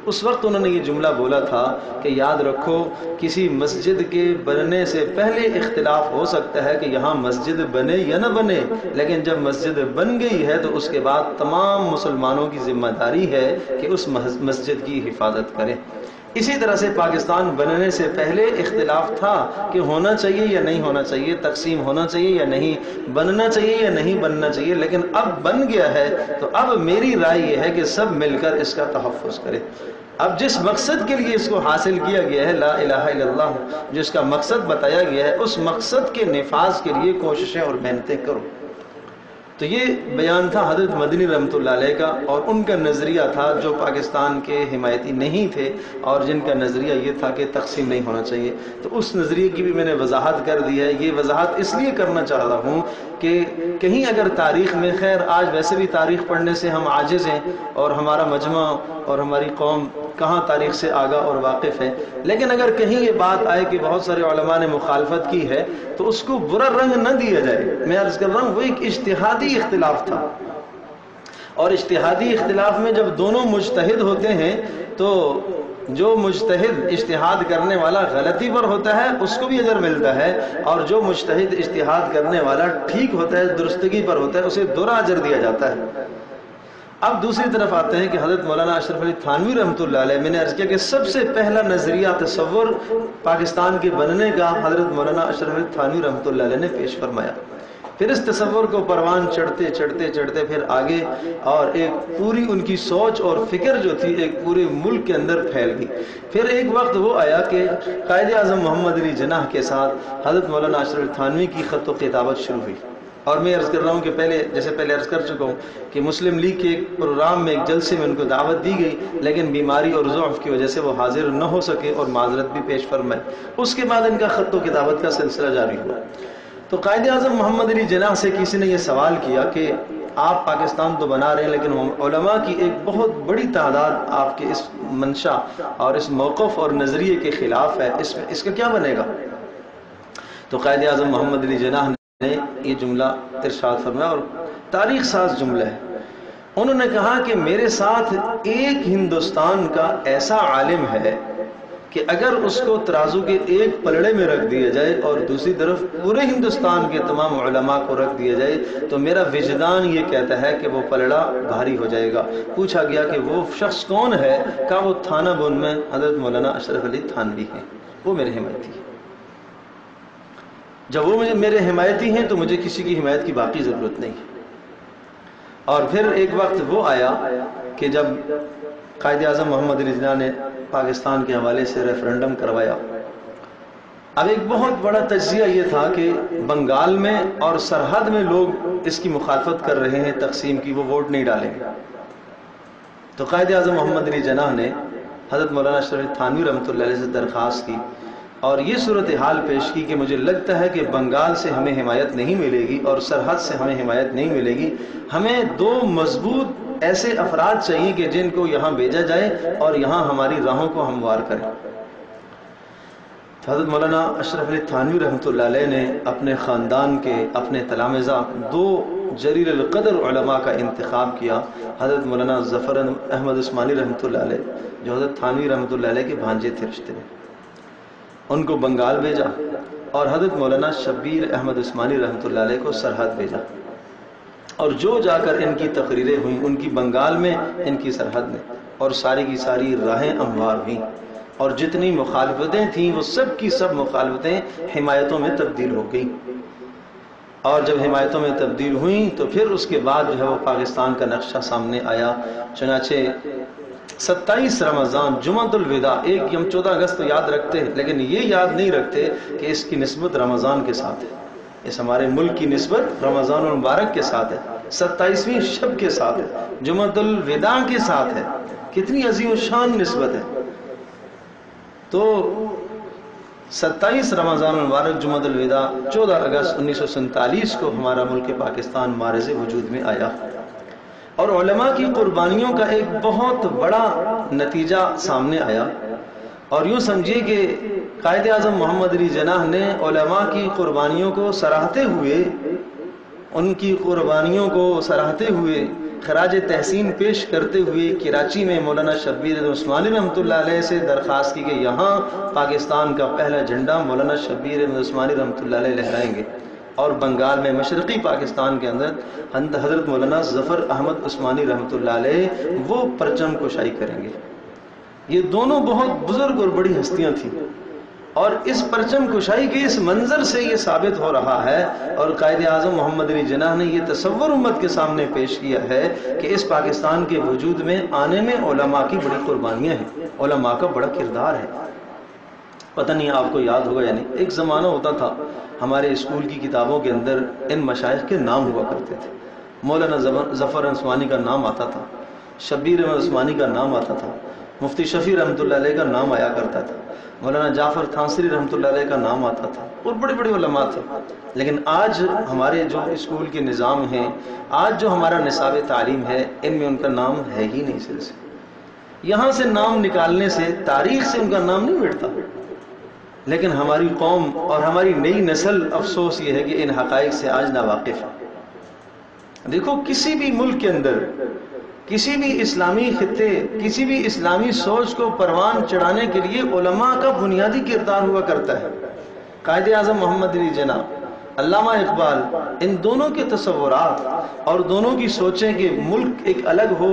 [SPEAKER 1] اس وقت انہوں نے یہ جملہ بولا تھا کہ یاد رکھو کسی مسجد کے بننے سے پہلے اختلاف ہو سکتا ہے کہ کہ یہاں مسجد مسجد مسجد بنے بنے یا نہ لیکن جب بن گئی ہے ہے تو اس اس کے بعد تمام مسلمانوں کی کی ذمہ داری حفاظت کریں اسی طرح سے پاکستان بننے سے پہلے اختلاف تھا کہ ہونا چاہیے یا نہیں ہونا چاہیے تقسیم ہونا چاہیے یا نہیں بننا چاہیے یا نہیں بننا چاہیے لیکن اب بن گیا ہے تو اب میری رائے یہ ہے کہ سب مل کر اس کا تحفظ کرے اب جس مقصد کے لیے اس کو حاصل کیا گیا ہے لا الہ الا اللہ جس کا مقصد بتایا گیا ہے اس مقصد کے نفاذ کے لیے کوششیں اور محنتیں کرو تو یہ بیان تھا حضرت مدنی رحمت اللہ علیہ کا اور ان کا نظریہ تھا جو پاکستان کے حمایتی نہیں تھے اور جن کا نظریہ یہ تھا کہ تقسیم نہیں ہونا چاہیے تو اس نظریے کی بھی میں نے وضاحت کر دی ہے یہ وضاحت اس لیے کرنا چاہ رہا ہوں کہ کہیں اگر تاریخ میں خیر آج ویسے بھی تاریخ پڑھنے سے ہم عاجز ہیں اور ہمارا مجمع اور ہماری قوم کہاں تاریخ سے آگا اور واقف ہے لیکن اگر کہیں یہ بات آئے کہ بہت سارے علماء نے مخالفت کی ہے تو اس کو برا رنگ نہ دیا جائے میں عرض کر رہا ہوں وہ ایک اختلاف تھا اور اشتہادی اختلاف میں جب دونوں مجتہد ہوتے ہیں تو جو مجتہد اشتہاد کرنے والا غلطی پر ہوتا ہے اس کو بھی اجر ملتا ہے اور جو مجتہد اشتہاد کرنے والا ٹھیک ہوتا ہے درستگی پر ہوتا ہے اسے دورہ اجر دیا جاتا ہے اب دوسری طرف آتے ہیں کہ حضرت مولانا اشرف علی تھانوی رحمۃ اللہ علیہ میں نے کیا کہ سب سے پہلا نظریہ تصور پاکستان کے بننے کا حضرت مولانا اشرف علی تھانوی اللہ علیہ نے پیش فرمایا پھر اس تصور کو پروان چڑھتے چڑھتے چڑھتے پھر آگے اور ایک پوری ان کی سوچ اور فکر جو تھی ایک پورے ملک کے اندر پھیل گئی پھر ایک وقت وہ آیا کہ قائد اعظم محمد علی جناح کے ساتھ حضرت مولانا اشرف تھانوی کی خط و کتابت شروع ہوئی اور میں ارز کر رہا ہوں کہ پہلے پہلے جیسے کر چکا ہوں کہ مسلم لیگ کے ایک پروگرام میں ایک جلسے میں ان کو دعوت دی گئی لیکن بیماری اور ضعف کی وجہ سے وہ حاضر نہ ہو سکے اور معذرت بھی پیش فرمائے اس کے بعد ان کا کا سلسلہ جاری ہوا تو قائد اعظم محمد علی جناح سے کسی نے یہ سوال کیا کہ آپ پاکستان تو بنا رہے ہیں لیکن علماء کی ایک بہت بڑی تعداد آپ کے اس منشا اور اس موقف اور نظریے کے خلاف ہے اس کا کیا بنے گا تو قائد اعظم محمد علی جناح نے نے یہ جملہ فرمایا اور تاریخ ساز جملہ ہے انہوں نے کہا کہ میرے ساتھ ایک ہندوستان کا ایسا عالم ہے کہ اگر اس کو ترازو کے ایک پلڑے میں رکھ دیا جائے اور دوسری طرف پورے ہندوستان کے تمام علماء کو رکھ دیا جائے تو میرا وجدان یہ کہتا ہے کہ وہ پلڑا بھاری ہو جائے گا پوچھا گیا کہ وہ شخص کون ہے کہا وہ تھانہ بون میں حضرت مولانا اشرف علی تھانوی ہیں وہ میرے تھی ہے جب وہ میرے حمایتی ہیں تو مجھے کسی کی حمایت کی باقی ضرورت نہیں اور پھر ایک وقت وہ آیا کہ جب قائد اعظم محمد علی جناح نے پاکستان کے حوالے سے ریفرنڈم کروایا اب ایک بہت بڑا تجزیہ یہ تھا کہ بنگال میں اور سرحد میں لوگ اس کی مخالفت کر رہے ہیں تقسیم کی وہ ووٹ نہیں ڈالیں گے تو قائد اعظم محمد علی جناح نے حضرت مولانا شریف تھانوی رحمۃ اللہ علیہ سے درخواست کی اور یہ صورتحال پیش کی کہ مجھے لگتا ہے کہ بنگال سے ہمیں حمایت نہیں ملے گی اور سرحد سے ہمیں حمایت نہیں ملے گی ہمیں دو مضبوط ایسے افراد چاہیے کہ جن کو یہاں بھیجا جائے اور یہاں ہماری راہوں کو ہموار کریں حضرت مولانا اشرف علی تھانوی رحمت اللہ علیہ نے اپنے خاندان کے اپنے تلامزہ دو جلیل القدر علماء کا انتخاب کیا حضرت مولانا ظفر احمد عثمانی رحمۃ اللہ علیہ جو حضرت تھانوی رحمۃ اللہ علیہ کے بھانجے تھے رشتے ان کو بنگال بھیجا اور حضرت مولانا شبیر احمد عثمانی رحمت اللہ علیہ کو سرحد بھیجا اور جو جا کر ان کی تقریریں ہوئیں ان کی بنگال میں ان کی سرحد میں اور ساری کی ساری راہیں اموار ہوئیں اور جتنی مخالفتیں تھیں وہ سب کی سب مخالفتیں حمایتوں میں تبدیل ہو گئیں اور جب حمایتوں میں تبدیل ہوئیں تو پھر اس کے بعد جو ہے وہ پاکستان کا نقشہ سامنے آیا چنانچہ ستائیس رمضان جمعت الوداع ایک ہم چودہ اگست تو یاد رکھتے ہیں لیکن یہ یاد نہیں رکھتے کہ اس کی نسبت رمضان کے ساتھ ہے اس ہمارے ملک کی نسبت رمضان المبارک کے ساتھ ہے ستائیسویں شب کے ساتھ ہے جمعت الوداع کے ساتھ ہے کتنی عظیم شان نسبت ہے تو ستائیس رمضان المبارک جمعت الوداع چودہ اگست انیس سو سنتالیس کو ہمارا ملک پاکستان مارز وجود میں آیا اور علماء کی قربانیوں کا ایک بہت بڑا نتیجہ سامنے آیا اور یوں سمجھیے کہ قائد اعظم محمد علی جناح نے علماء کی قربانیوں کو سراہتے ہوئے ان کی قربانیوں کو سراہتے ہوئے خراج تحسین پیش کرتے ہوئے کراچی میں مولانا شبیر عثمانی رحمت اللہ علیہ سے درخواست کی کہ یہاں پاکستان کا پہلا جھنڈا مولانا شبیر عثمانی رحمۃ اللہ علیہ لہرائیں گے اور بنگال میں مشرقی پاکستان کے اندر حضرت مولانا زفر احمد عثمانی رحمت اللہ علیہ وہ پرچم کو شائع کریں گے یہ دونوں بہت بزرگ اور بڑی ہستیاں تھیں اور اس پرچم کشائی کے اس منظر سے یہ ثابت ہو رہا ہے اور قائد اعظم محمد علی جناح نے یہ تصور امت کے سامنے پیش کیا ہے کہ اس پاکستان کے وجود میں آنے میں علماء کی بڑی قربانیاں ہیں علماء کا بڑا کردار ہے پتہ نہیں آپ کو یاد ہوگا یعنی ایک زمانہ ہوتا تھا ہمارے اسکول کی کتابوں کے اندر ان مشائق کے نام ہوا کرتے تھے مولانا ظفر عثمانی کا نام آتا تھا شبیر عثمانی کا نام آتا تھا مفتی شفی رحمۃ اللہ علیہ کا نام آیا کرتا تھا مولانا جعفر تھانسری رحمۃ اللہ علیہ کا نام آتا تھا اور بڑے بڑے علماء تھے لیکن آج ہمارے جو اسکول کے نظام ہیں آج جو ہمارا نصاب تعلیم ہے ان میں ان کا نام ہے ہی نہیں سر سے یہاں سے نام نکالنے سے تاریخ سے ان کا نام نہیں مٹتا لیکن ہماری قوم اور ہماری نئی نسل افسوس یہ ہے کہ ان حقائق سے آج ناواقف ہیں دیکھو کسی بھی ملک کے اندر کسی بھی اسلامی خطے کسی بھی اسلامی سوچ کو پروان چڑھانے کے لیے علماء کا بنیادی کردار ہوا کرتا ہے قائد اعظم محمد علی جناب علامہ اقبال ان دونوں کے تصورات اور دونوں کی سوچیں کہ ملک ایک الگ ہو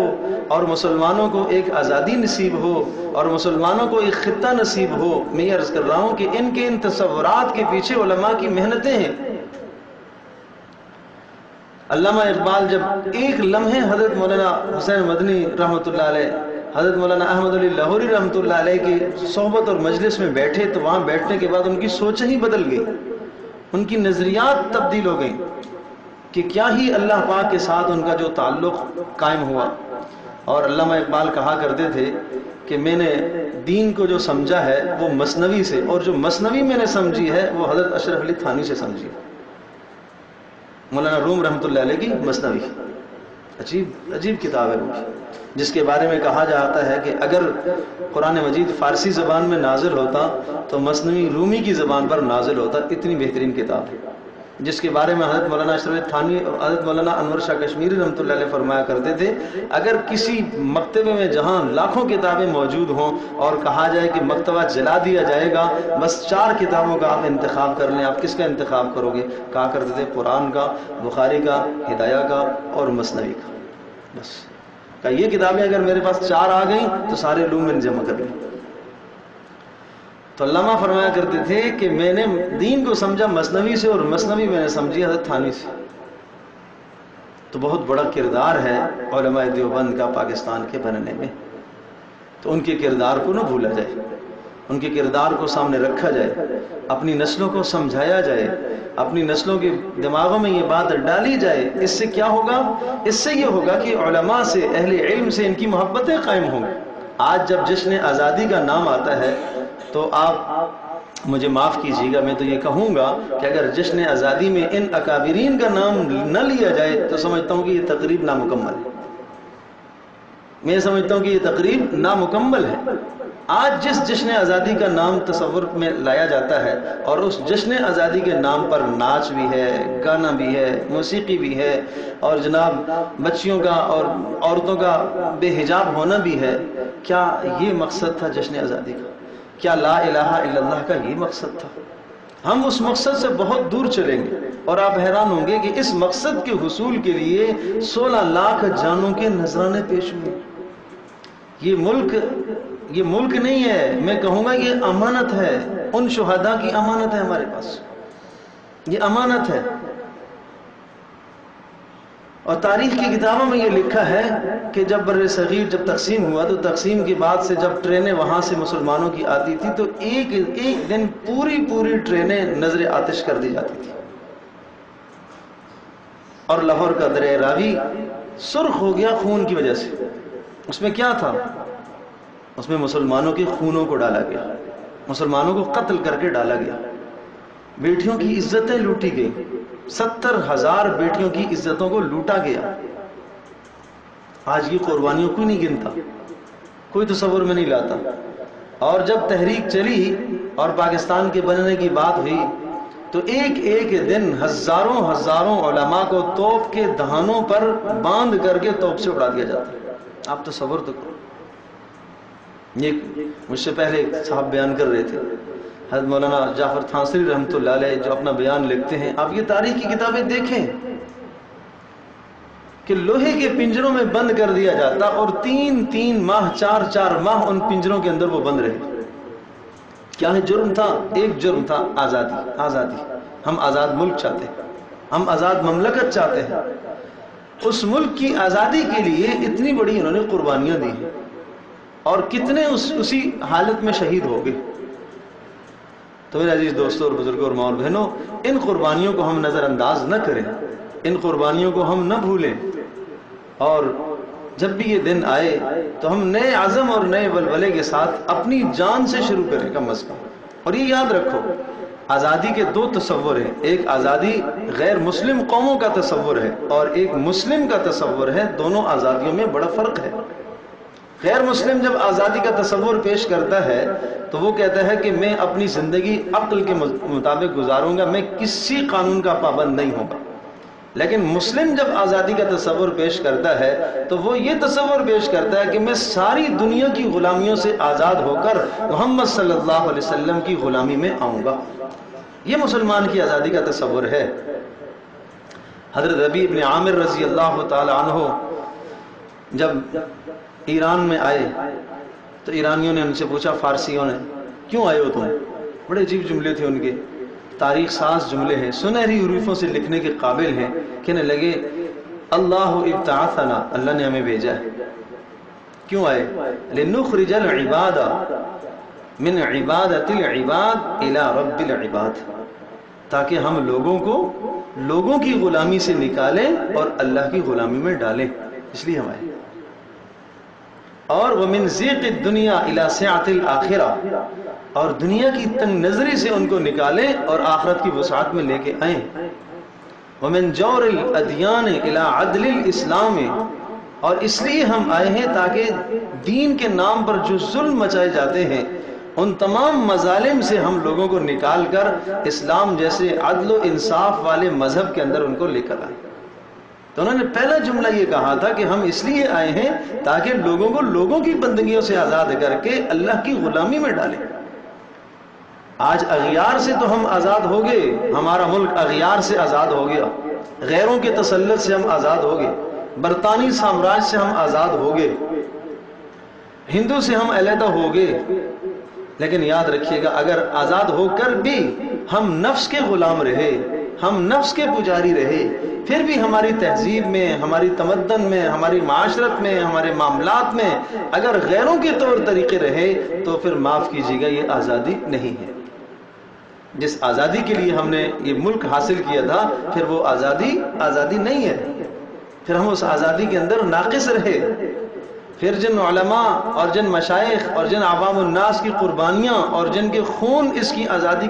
[SPEAKER 1] اور مسلمانوں کو ایک آزادی نصیب ہو اور مسلمانوں کو ایک خطہ نصیب ہو میں یہ عرض کر رہا ہوں کہ ان کے ان تصورات کے پیچھے علماء کی محنتیں ہیں علامہ اقبال جب ایک لمحے حضرت مولانا حسین مدنی رحمۃ اللہ علیہ حضرت مولانا احمد علی لہوری رحمت اللہ علیہ کی صحبت اور مجلس میں بیٹھے تو وہاں بیٹھنے کے بعد ان کی سوچ ہی بدل گئی ان کی نظریات تبدیل ہو گئیں کہ کیا ہی اللہ پاک کے ساتھ ان کا جو تعلق قائم ہوا اور علامہ اقبال کہا کرتے تھے کہ میں نے دین کو جو سمجھا ہے وہ مصنوی سے اور جو مصنوی میں نے سمجھی ہے وہ حضرت اشرف علی تھانی سے سمجھی مولانا روم رحمۃ اللہ علیہ کی مصنوی عجیب عجیب کتاب ہے جس کے بارے میں کہا جاتا ہے کہ اگر قرآن مجید فارسی زبان میں نازل ہوتا تو مصنوعی رومی کی زبان پر نازل ہوتا اتنی بہترین کتاب ہے جس کے بارے میں حضرت مولانا اشرف اور حضرت مولانا انور شاہ کشمیری رحمت اللہ علیہ فرمایا کرتے تھے اگر کسی مکتبے میں جہاں لاکھوں کتابیں موجود ہوں اور کہا جائے کہ مکتبہ جلا دیا جائے گا بس چار کتابوں کا آپ انتخاب کر لیں آپ کس کا انتخاب کرو گے کہا کرتے تھے قرآن کا بخاری کا ہدایہ کا اور مصنوعی کا بس کہ یہ کتابیں اگر میرے پاس چار آ گئیں تو سارے لومن جمع کر لیں تو علامہ فرمایا کرتے تھے کہ میں نے دین کو سمجھا مصنوی سے اور مصنوی میں نے سمجھی حضرت سے تو بہت بڑا کردار ہے علماء دیوبند کا پاکستان کے کے بننے میں تو ان کردار کو نہ بھولا جائے ان کے کردار کو سامنے رکھا جائے اپنی نسلوں کو سمجھایا جائے اپنی نسلوں کے دماغوں میں یہ بات ڈالی جائے اس سے کیا ہوگا اس سے یہ ہوگا کہ علماء سے اہل علم سے ان کی محبتیں قائم ہوں آج جب جس نے آزادی کا نام آتا ہے تو آپ مجھے معاف کیجیے گا میں تو یہ کہوں گا کہ اگر جشن آزادی میں ان اکابرین کا نام نہ لیا جائے تو سمجھتا ہوں کہ یہ تقریب نامکمل ہے میں سمجھتا ہوں کہ یہ تقریب نامکمل ہے آج جس جشن آزادی کا نام تصور میں لایا جاتا ہے اور اس جشن آزادی کے نام پر ناچ بھی ہے گانا بھی ہے موسیقی بھی ہے اور جناب بچیوں کا اور عورتوں کا بے حجاب ہونا بھی ہے کیا یہ مقصد تھا جشن آزادی کا کیا لا الہ الا اللہ کا یہ مقصد تھا ہم اس مقصد سے بہت دور چلیں گے اور آپ حیران ہوں گے کہ اس مقصد کے حصول کے لیے سولہ لاکھ جانوں کے نذرانے پیش ہوئے یہ ملک یہ ملک نہیں ہے میں کہوں گا یہ امانت ہے ان شہدہ کی امانت ہے ہمارے پاس یہ امانت ہے اور تاریخ کی کتابوں میں یہ لکھا ہے کہ جب بر صغیر جب تقسیم ہوا تو تقسیم کے بعد سے جب ٹرینیں وہاں سے مسلمانوں کی آتی تھی تو ایک ایک دن پوری پوری ٹرینیں نظر آتش کر دی جاتی تھی اور لاہور کا دریا راوی سرخ ہو گیا خون کی وجہ سے اس میں کیا تھا اس میں مسلمانوں کے خونوں کو ڈالا گیا مسلمانوں کو قتل کر کے ڈالا گیا بیٹیوں کی عزتیں لوٹی گئی ستر ہزار بیٹیوں کی عزتوں کو لوٹا گیا آج قربانیوں کوئی نہیں نہیں گنتا تصور میں لاتا اور جب تحریک چلی اور پاکستان کے بننے کی بات ہوئی تو ایک ایک دن ہزاروں ہزاروں علماء کو توپ کے دہانوں پر باندھ کر کے توپ سے اڑا دیا جاتا آپ تصور تو کرو یہ مجھ سے پہلے صاحب بیان کر رہے تھے حضرت مولانا جعفر تھانسری رحمت اللہ علیہ جو اپنا بیان لکھتے ہیں آپ یہ تاریخ کی کتابیں دیکھیں کہ لوہے کے پنجروں میں بند کر دیا جاتا اور تین تین ماہ چار چار ماہ ان پنجروں کے اندر وہ بند رہے کیا ہے جرم تھا ایک جرم تھا آزادی آزادی ہم آزاد ملک چاہتے ہیں ہم آزاد مملکت چاہتے ہیں اس ملک کی آزادی کے لیے اتنی بڑی انہوں نے قربانیاں دی ہیں اور کتنے اسی حالت میں شہید ہو گئے تو میرے عزیز اور بزرگوں قربانیوں کو ہم نظر انداز نہ کریں ان قربانیوں کو ہم نہ بھولیں اور جب بھی یہ دن آئے تو ہم نئے عزم اور نئے ولولے کے ساتھ اپنی جان سے شروع کریں کم از کم اور یہ یاد رکھو آزادی کے دو تصور ہیں ایک آزادی غیر مسلم قوموں کا تصور ہے اور ایک مسلم کا تصور ہے دونوں آزادیوں میں بڑا فرق ہے غیر مسلم جب آزادی کا تصور پیش کرتا ہے تو وہ کہتا ہے کہ میں اپنی زندگی عقل کے مطابق گزاروں گا میں کسی قانون کا پابند نہیں ہوگا لیکن مسلم جب آزادی کا تصور پیش کرتا ہے تو وہ یہ تصور پیش کرتا ہے کہ میں ساری دنیا کی غلامیوں سے آزاد ہو کر محمد صلی اللہ علیہ وسلم کی غلامی میں آؤں گا یہ مسلمان کی آزادی کا تصور ہے حضرت ربی ابن عامر رضی اللہ تعالی عنہ جب ایران میں آئے تو ایرانیوں نے ان سے پوچھا فارسیوں نے کیوں آئے ہو تم بڑے عجیب جملے تھے ان کے تاریخ ساز جملے ہیں سنہری سے لکھنے کے قابل ہیں کہنے لگے اللہ اللہ نے ہمیں بھیجا ہے کیوں آئے لنخرج من عبادت العباد الى رب العباد تاکہ ہم لوگوں کو لوگوں کی غلامی سے نکالیں اور اللہ کی غلامی میں ڈالیں اس لیے ہم آئے اور دنیا کی تنگ نظری سے ان کو نکالیں اور آخرت کی وسعت میں لے کے آئیں الى عدل اسلام اور اس لیے ہم آئے ہیں تاکہ دین کے نام پر جو ظلم مچائے جاتے ہیں ان تمام مظالم سے ہم لوگوں کو نکال کر اسلام جیسے عدل و انصاف والے مذہب کے اندر ان کو لے کر آئے تو انہوں نے پہلا جملہ یہ کہا تھا کہ ہم اس لیے آئے ہیں تاکہ لوگوں کو لوگوں کی بندگیوں سے آزاد کر کے اللہ کی غلامی میں ڈالیں آج اغیار سے تو ہم آزاد ہو گئے ہمارا ملک اغیار سے آزاد ہو گیا غیروں کے تسلط سے ہم آزاد ہو گئے برطانوی سامراج سے ہم آزاد ہو گئے ہندو سے ہم علیحدہ ہو گئے لیکن یاد رکھیے گا اگر آزاد ہو کر بھی ہم نفس کے غلام رہے ہم نفس کے پجاری رہے پھر بھی ہماری تہذیب میں ہماری تمدن میں ہماری معاشرت میں ہمارے معاملات میں اگر غیروں کے طور طریقے رہے تو پھر معاف کیجیے گا یہ آزادی نہیں ہے جس آزادی کے لیے ہم نے یہ ملک حاصل کیا تھا پھر وہ آزادی آزادی نہیں ہے پھر ہم اس آزادی کے اندر ناقص رہے پھر جن علماء اور جن مشائق اور جن عوام الناس کی قربانیاں اور جن کے خون اس کی آزادی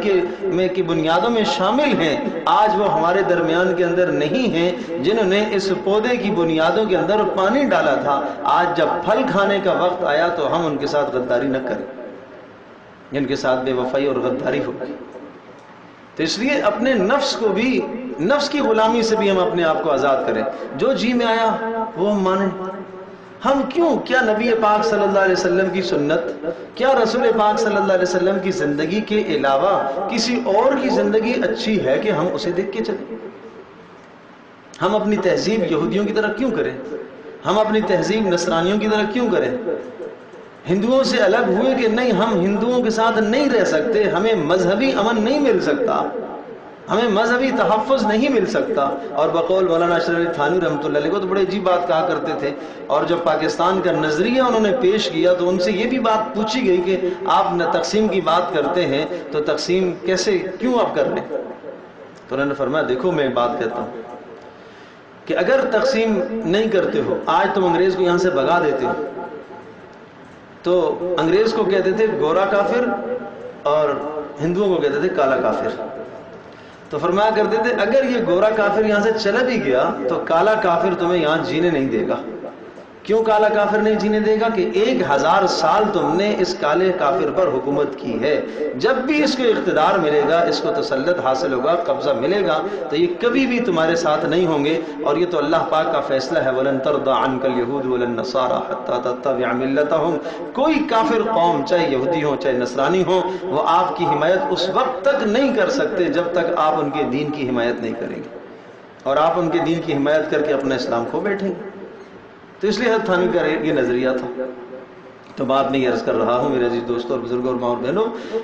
[SPEAKER 1] کے بنیادوں میں شامل ہیں آج وہ ہمارے درمیان کے اندر نہیں ہیں جنہوں نے اس پودے کی بنیادوں کے اندر پانی ڈالا تھا آج جب پھل کھانے کا وقت آیا تو ہم ان کے ساتھ غداری نہ کریں جن کے ساتھ بے وفائی اور غداری ہوگی تو اس لیے اپنے نفس کو بھی نفس کی غلامی سے بھی ہم اپنے آپ کو آزاد کریں جو جی میں آیا وہ مانیں ہم کیوں کیا نبی پاک صلی اللہ علیہ وسلم کی سنت کیا رسول پاک صلی اللہ علیہ وسلم کی زندگی کے علاوہ کسی اور کی زندگی اچھی ہے کہ ہم اسے دیکھ کے چلیں ہم اپنی تہذیب یہودیوں کی طرح کیوں کریں ہم اپنی تہذیب نصرانیوں کی طرح کیوں کریں ہندوؤں سے الگ ہوئے کہ نہیں ہم ہندوؤں کے ساتھ نہیں رہ سکتے ہمیں مذہبی امن نہیں مل سکتا ہمیں مذہبی تحفظ نہیں مل سکتا اور بقول مولانا اشرف علی تھانی رحمت اللہ علیہ کو تو بڑے عجیب بات کہا کرتے تھے اور جب پاکستان کا نظریہ انہوں نے پیش کیا تو ان سے یہ بھی بات پوچھی گئی کہ آپ تقسیم کی بات کرتے ہیں تو تقسیم کیسے کیوں آپ کر ہیں تو انہوں نے فرمایا دیکھو میں بات کہتا ہوں کہ اگر تقسیم نہیں کرتے ہو آج تم انگریز کو یہاں سے بگا دیتے ہو تو انگریز کو کہتے تھے گورا کافر اور ہندوؤں کو کہتے تھے کالا کافر تو فرمایا کرتے تھے اگر یہ گورا کافر یہاں سے چلا بھی گیا تو کالا کافر تمہیں یہاں جینے نہیں دے گا کیوں کالا کافر نہیں جینے دے گا کہ ایک ہزار سال تم نے اس کالے کافر پر حکومت کی ہے جب بھی اس کو اقتدار ملے گا اس کو تسلط حاصل ہوگا قبضہ ملے گا تو یہ کبھی بھی تمہارے ساتھ نہیں ہوں گے اور یہ تو اللہ پاک کا فیصلہ ہے کوئی کافر قوم چاہے یہودی ہو چاہے نصرانی ہو وہ آپ کی حمایت اس وقت تک نہیں کر سکتے جب تک آپ ان کے دین کی حمایت نہیں کریں گے اور آپ ان کے دین کی حمایت کر کے اپنے اسلام کو بیٹھیں گے تو اس لیے ہر تھانی کا یہ نظریہ تھا تو میں یہ عرض کر رہا ہوں میرے عزیز دوستوں بزرگوں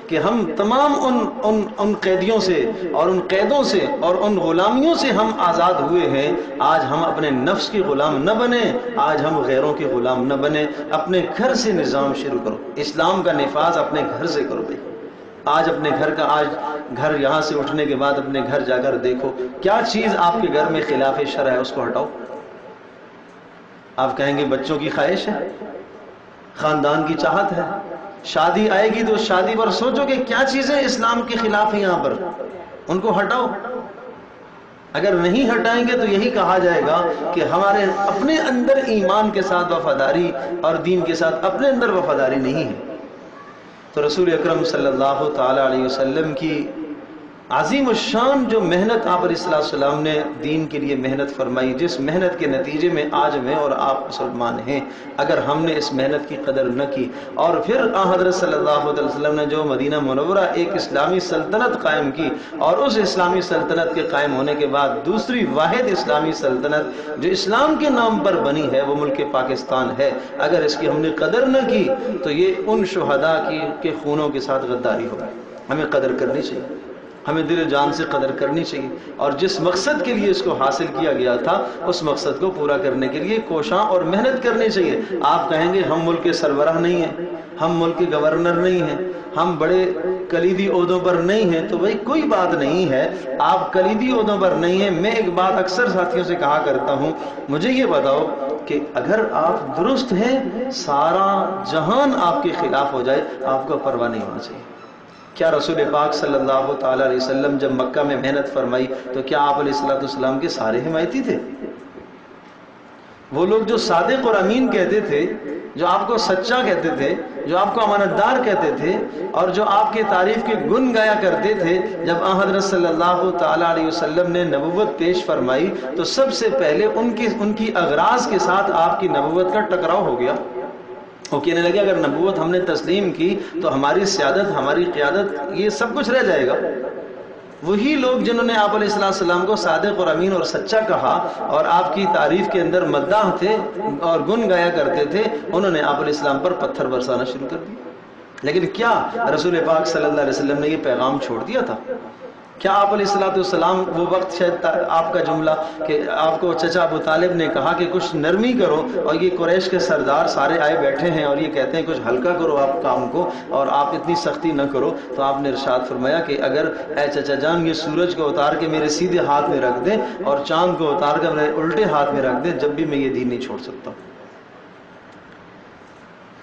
[SPEAKER 1] کہ ہم تمام ان قیدیوں سے اور ان قیدوں سے اور ان غلامیوں سے ہم آزاد ہوئے ہیں آج ہم اپنے نفس کی غلام نہ بنیں آج ہم غیروں کے غلام نہ بنیں اپنے گھر سے نظام شروع کرو اسلام کا نفاذ اپنے گھر سے کرو بھائی آج اپنے گھر کا آج گھر یہاں سے اٹھنے کے بعد اپنے گھر جا کر دیکھو کیا چیز آپ کے گھر میں خلاف شرح ہے اس کو ہٹاؤ آپ کہیں گے بچوں کی خواہش ہے خاندان کی چاہت ہے شادی آئے گی تو شادی پر سوچو کہ کیا چیزیں اسلام کے خلاف ہیں یہاں پر ان کو ہٹاؤ اگر نہیں ہٹائیں گے تو یہی کہا جائے گا کہ ہمارے اپنے اندر ایمان کے ساتھ وفاداری اور دین کے ساتھ اپنے اندر وفاداری نہیں ہے تو رسول اکرم صلی اللہ تعالی علیہ وسلم کی عظیم الشان جو محنت آپ علیہ السلام نے دین کے لیے محنت فرمائی جس محنت کے نتیجے میں آج میں اور آپ مسلمان ہیں اگر ہم نے اس محنت کی قدر نہ کی اور پھر آن حضرت صلی اللہ علیہ وسلم نے جو مدینہ منورہ ایک اسلامی سلطنت قائم کی اور اس اسلامی سلطنت کے قائم ہونے کے بعد دوسری واحد اسلامی سلطنت جو اسلام کے نام پر بنی ہے وہ ملک پاکستان ہے اگر اس کی ہم نے قدر نہ کی تو یہ ان شہداء کی کے خونوں کے ساتھ غداری ہوگا ہمیں قدر کرنی چاہیے ہمیں دل جان سے قدر کرنی چاہیے اور جس مقصد کے لیے اس کو حاصل کیا گیا تھا اس مقصد کو پورا کرنے کے لیے کوشاں اور محنت کرنی چاہیے آپ کہیں گے ہم ملک کے سربراہ نہیں ہیں ہم ملک کے گورنر نہیں ہیں ہم بڑے کلیدی عہدوں پر نہیں ہیں تو بھئی کوئی بات نہیں ہے آپ کلیدی عہدوں پر نہیں ہیں میں ایک بات اکثر ساتھیوں سے کہا کرتا ہوں مجھے یہ بتاؤ کہ اگر آپ درست ہیں سارا جہان آپ کے خلاف ہو جائے آپ کو پرواہ نہیں ہونا چاہیے کیا رسول پاک صلی اللہ تعالیٰ علیہ وسلم جب مکہ میں محنت فرمائی تو کیا آپ علیہ السلام کے سارے حمایتی تھے وہ لوگ جو صادق اور امین کہتے تھے جو آپ کو سچا کہتے تھے جو آپ کو امانتدار کہتے تھے اور جو آپ کے تعریف کے گن گایا کرتے تھے جب آن حضرت صلی اللہ تعالیٰ علیہ وسلم نے نبوت پیش فرمائی تو سب سے پہلے ان کی اغراض کے ساتھ آپ کی نبوت کا ٹکراؤ ہو گیا وہ کہنے لگے اگر نبوت ہم نے تسلیم کی تو ہماری سیادت ہماری قیادت یہ سب کچھ رہ جائے گا وہی لوگ جنہوں نے آپ علیہ السلام کو صادق اور امین اور سچا کہا اور آپ کی تعریف کے اندر مداح تھے اور گن گایا کرتے تھے انہوں نے آپ علیہ السلام پر پتھر برسانا شروع کر دیا لیکن کیا رسول پاک صلی اللہ علیہ وسلم نے یہ پیغام چھوڑ دیا تھا کیا آپ علیہ السلام والسلام وہ وقت شاید آپ کا جملہ کہ آپ کو چچا ابو طالب نے کہا کہ کچھ نرمی کرو اور یہ قریش کے سردار سارے آئے بیٹھے ہیں اور یہ کہتے ہیں کچھ ہلکا کرو آپ کام کو اور آپ اتنی سختی نہ کرو تو آپ نے رشاد فرمایا کہ اگر اے چچا جان یہ سورج کو اتار کے میرے سیدھے ہاتھ میں رکھ دیں اور چاند کو اتار کے میرے الٹے ہاتھ میں رکھ دیں جب بھی میں یہ دین نہیں چھوڑ سکتا ہوں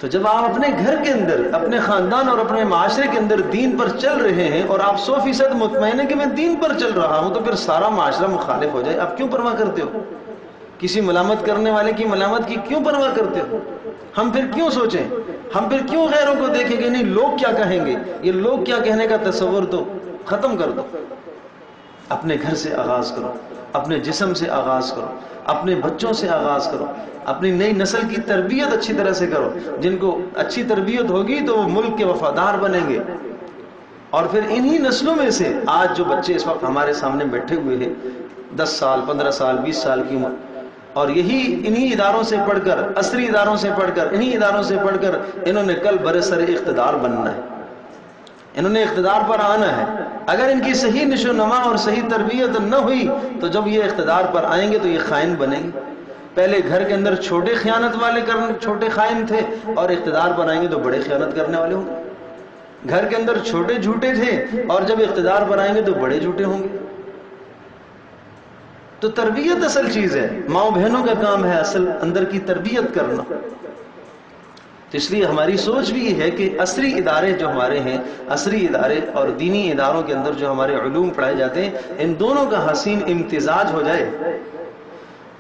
[SPEAKER 1] تو جب آپ اپنے گھر کے اندر اپنے خاندان اور اپنے معاشرے کے اندر دین پر چل رہے ہیں اور آپ سو فیصد مطمئن ہیں کہ میں دین پر چل رہا ہوں تو پھر سارا معاشرہ مخالف ہو جائے آپ کیوں پرواہ کرتے ہو کسی ملامت کرنے والے کی ملامت کی کیوں پرواہ کرتے ہو ہم پھر کیوں سوچیں ہم پھر کیوں غیروں کو دیکھیں کہ نہیں لوگ کیا کہیں گے یہ لوگ کیا کہنے کا تصور دو ختم کر دو اپنے گھر سے آغاز کرو اپنے جسم سے آغاز کرو اپنے بچوں سے آغاز کرو اپنی نئی نسل کی تربیت اچھی طرح سے کرو جن کو اچھی تربیت ہوگی تو وہ ملک کے وفادار بنیں گے اور پھر انہی نسلوں میں سے آج جو بچے اس وقت ہمارے سامنے بیٹھے ہوئے ہیں دس سال پندرہ سال بیس سال کی عمر اور یہی انہی اداروں سے پڑھ کر عصری اداروں سے پڑھ کر انہی اداروں سے پڑھ کر انہوں نے کل برسر اقتدار بننا ہے انہوں نے اقتدار پر آنا ہے اگر ان کی صحیح نشو نما اور صحیح تربیت نہ ہوئی تو جب یہ اقتدار پر آئیں گے تو یہ خائن بنیں گے پہلے گھر کے اندر چھوٹے خیانت والے چھوٹے خائن تھے اور اقتدار پر آئیں گے تو بڑے خیانت کرنے والے ہوں گے گھر کے اندر چھوٹے جھوٹے تھے اور جب اقتدار پر آئیں گے تو بڑے جھوٹے ہوں گے تو تربیت اصل چیز ہے ماؤں بہنوں کا کام ہے اصل اندر کی تربیت کرنا تو اس لیے ہماری سوچ بھی ہے کہ عصری ادارے جو ہمارے ہیں عصری ادارے اور دینی اداروں کے اندر جو ہمارے علوم پڑھائے جاتے ہیں ان دونوں کا حسین امتزاج ہو جائے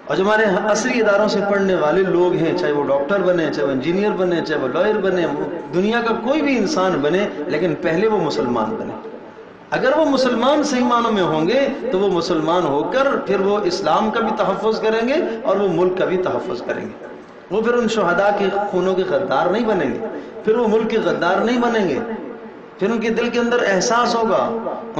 [SPEAKER 1] اور جو ہمارے عصری اداروں سے پڑھنے والے لوگ ہیں چاہے وہ ڈاکٹر بنے چاہے وہ انجینئر بنے چاہے وہ لائر بنے دنیا کا کوئی بھی انسان بنے لیکن پہلے وہ مسلمان بنے اگر وہ مسلمان صحیح معنوں میں ہوں گے تو وہ مسلمان ہو کر پھر وہ اسلام کا بھی تحفظ کریں گے اور وہ ملک کا بھی تحفظ کریں گے وہ پھر ان شہداء کے خونوں کے غدار نہیں بنیں گے پھر وہ ملک کے غدار نہیں بنیں گے پھر ان کے دل کے اندر احساس ہوگا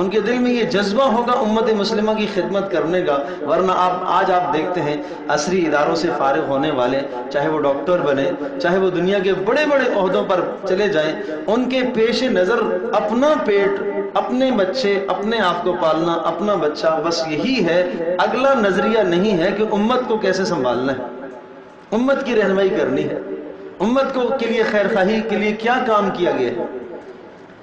[SPEAKER 1] ان کے دل میں یہ جذبہ ہوگا امت مسلمہ کی خدمت کرنے کا ورنہ آپ آج آپ دیکھتے ہیں عصری اداروں سے فارغ ہونے والے چاہے وہ ڈاکٹر بنے چاہے وہ دنیا کے بڑے بڑے عہدوں پر چلے جائیں ان کے پیش نظر اپنا پیٹ اپنے بچے اپنے آپ کو پالنا اپنا بچہ بس یہی ہے اگلا نظریہ نہیں ہے کہ امت کو کیسے سنبھالنا ہے امت کی رہنمائی کرنی ہے امت کو کے لیے خیر خواہی کے لیے کیا کام کیا گیا ہے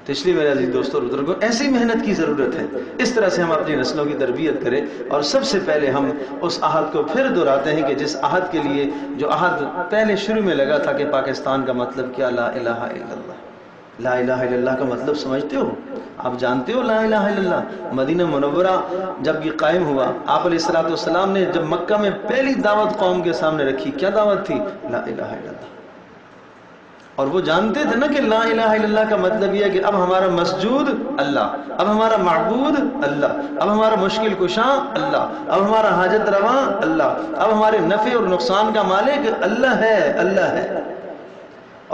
[SPEAKER 1] تو اس لیے میرا دوستوں بزرگوں ایسی محنت کی ضرورت ہے اس طرح سے ہم اپنی نسلوں کی تربیت کریں اور سب سے پہلے ہم اس عہد کو پھر دہراتے ہیں کہ جس عہد کے لیے جو عہد پہلے شروع میں لگا تھا کہ پاکستان کا مطلب کیا لا الہ الا اللہ لا الہ الا اللہ کا مطلب سمجھتے ہو آپ جانتے ہو لا الہ الا اللہ مدینہ منورہ جب یہ قائم ہوا آپ علیہ السلام نے جب مکہ میں پہلی دعوت قوم کے سامنے رکھی کیا دعوت تھی لا الہ الا اللہ اور وہ جانتے تھے نا کہ لا الہ الا اللہ کا مطلب یہ ہے کہ اب ہمارا مسجود اللہ اب ہمارا معبود اللہ اب ہمارا مشکل کشاں اللہ اب ہمارا حاجت رواں اللہ اب ہمارے نفع اور نقصان کا مالک اللہ ہے اللہ ہے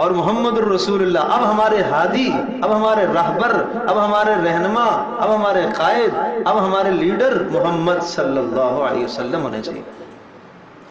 [SPEAKER 1] اور محمد الرسول اللہ اب ہمارے ہادی اب ہمارے رہبر اب ہمارے رہنما اب ہمارے قائد اب ہمارے لیڈر محمد صلی اللہ علیہ وسلم ہونے چاہیے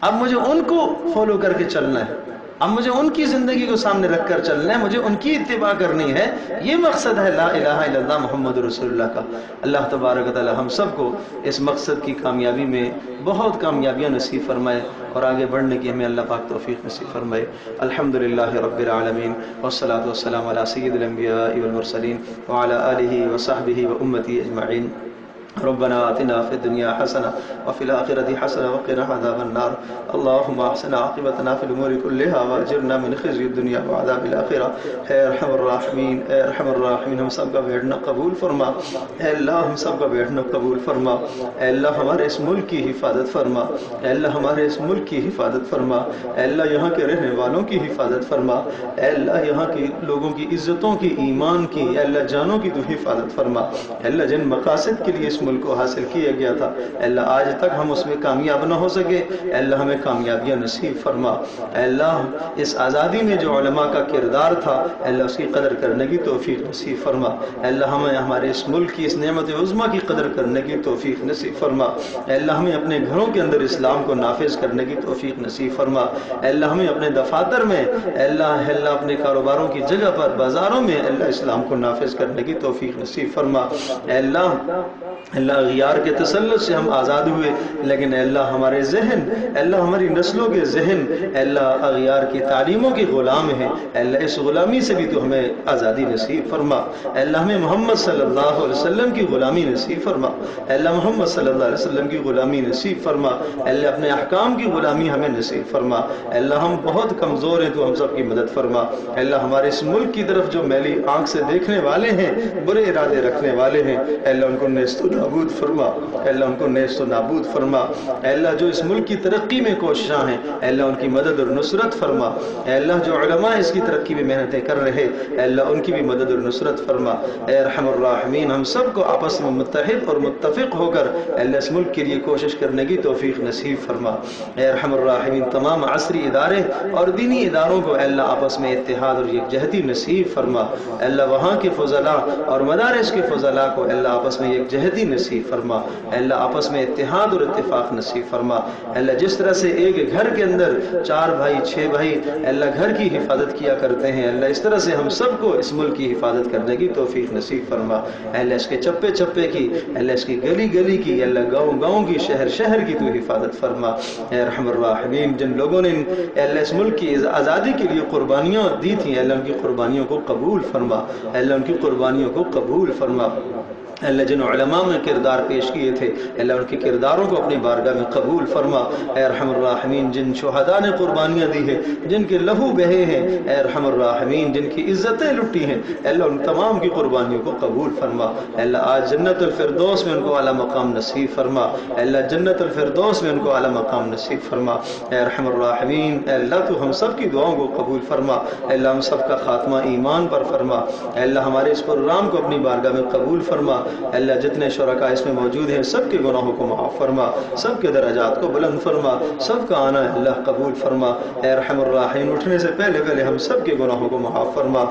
[SPEAKER 1] اب مجھے ان کو فالو کر کے چلنا ہے اب مجھے ان کی زندگی کو سامنے رکھ کر چلنا ہے مجھے ان کی اتباع کرنی ہے یہ مقصد ہے لا الہ الا اللہ محمد رسول اللہ کا اللہ تبارک تعالی ہم سب کو اس مقصد کی کامیابی میں بہت کامیابیاں نصیب فرمائے اور آگے بڑھنے کی ہمیں اللہ پاک توفیق نصیب فرمائے الحمدللہ رب العالمین والصلاة والسلام علی سید الانبیاء والمرسلین وعلى آلہ وصحبہ و امتی اجمعین ربنا آتنا في الدنيا حسنة وفي الآخرة حسنة وقنا عذاب النار اللهم احسن عاقبتنا في الأمور كلها واجرنا من خزي الدنيا وعذاب الآخرة اے رحم الراحمین اے رحم الراحمین ہم سب کا بیٹھنا قبول فرما اے اللہ ہم سب کا بیٹھنا قبول فرما اے اللہ ہمارے اس ملک کی حفاظت فرما اے اللہ ہمارے اس ملک کی حفاظت فرما اے اللہ یہاں کے رہنے والوں کی حفاظت فرما اے اللہ یہاں کے لوگوں کی عزتوں کی ایمان کی اے اللہ جانوں کی تو حفاظت فرما اے اللہ جن مقاصد کے لیے اس ملک کو حاصل کیا گیا تھا اے اللہ آج تک ہم اس میں کامیاب نہ ہو سکے اے اللہ ہمیں کامیابیاں نصیب فرما اے اللہ اس آزادی میں جو علماء کا کردار تھا اے اللہ اس کی قدر کرنے کی توفیق نصیب فرما اے اللہ ہمیں ہمارے اس ملک کی اس نعمت عظمہ کی قدر کرنے کی توفیق نصیب فرما اے اللہ ہمیں اپنے گھروں کے اندر اسلام کو نافذ کرنے کی توفیق نصیب فرما اے اللہ ہمیں اپنے دفاتر میں اے اللہ اللہ اپنے کاروباروں کی جگہ پر بازاروں میں اللہ اسلام کو نافذ کرنے کی توفیق نصیب فرما اے اللہ اللہ غیار کے تسلط سے ہم آزاد ہوئے لیکن اللہ ہمارے ذہن اللہ ہماری نسلوں کے ذہن اللہ غیار کی تعلیموں کے غلام اے اللہ اس غلامی سے بھی تو ہمیں آزادی نصیب فرما اللہ ہمیں محمد صلی اللہ علیہ وسلم کی غلامی نصیب فرما اللہ محمد صلی اللہ علیہ وسلم کی غلامی نصیب فرما اللہ اپنے احکام کی غلامی ہمیں نصیب فرما اللہ ہم بہت کمزور ہیں تو ہم سب کی مدد فرما اللہ ہمارے اس ملک کی طرف جو میلی آنکھ سے دیکھنے والے ہیں برے ارادے رکھنے والے ہیں اللہ ان کو نابود فرما اے اللہ ان کو نیست و نابود فرما اے اللہ جو اس ملک کی ترقی میں کوششاں ہیں اے اللہ ان کی مدد اور نصرت فرما اے اللہ جو علماء اس کی ترقی میں محنتیں کر رہے اے اللہ ان کی بھی مدد اور نصرت فرما اے رحم الرحمین ہم سب کو آپس میں متحد اور متفق ہو کر اے اللہ اس ملک کے لیے کوشش کرنے کی توفیق نصیب فرما اے رحم الرحمین تمام عصری ادارے اور دینی اداروں کو اے اللہ آپس میں اتحاد اور یکجہتی نصیب فرما اے اللہ وہاں کے فضلہ اور مدارس کے فضلہ کو اے اللہ آپس میں نصیب فرما اے اللہ آپس میں اتحاد اور اتفاق نصیب فرما اے اللہ جس طرح سے ایک گھر کے اندر چار بھائی چھ بھائی اے اللہ گھر کی حفاظت کیا کرتے ہیں اے اللہ اس طرح سے ہم سب کو اس ملک کی حفاظت کرنے کی توفیق نصیب فرما اے اللہ اس کے چپے چپے کی اے اللہ اس کی گلی گلی کی اے اللہ گاؤں گاؤں کی شہر شہر کی تو حفاظت فرما اے رحم الراحمین جن لوگوں نے اے اللہ اس ملک کی آزادی کے لیے قربانیاں دی تھیں اے اللہ ان کی قربانیوں کو قبول فرما اے اللہ ان کی قربانیوں کو قبول فرما اللہ جن علماء میں کردار پیش کیے تھے اللہ ان کے کرداروں کو اپنی بارگاہ میں قبول فرما اے رحم الراحمین جن شہدہ نے قربانیاں دی ہیں جن کے لہو بہے ہیں اے رحم الراحمین جن کی عزتیں لٹی ہیں اللہ ان تمام کی قربانیوں کو قبول فرما اللہ آج جنت الفردوس میں ان کو اعلیٰ مقام نصیب فرما اللہ جنت الفردوس میں ان کو اعلیٰ مقام نصیب فرما اے رحم الرحمین اللہ تو ہم سب کی دعاؤں کو قبول فرما اللہ ہم سب کا خاتمہ ایمان پر فرما اللہ ہمارے اس پروگرام کو اپنی بارگاہ میں قبول فرما اللہ جتنے اس میں موجود ہیں سب کے گناہوں کو معاف فرما سب کے درجات کو بلند فرما سب کا آنا اللہ قبول فرما اے رحم اٹھنے سے پہلے پہلے ہم سب کے گناہوں کو معاف فرما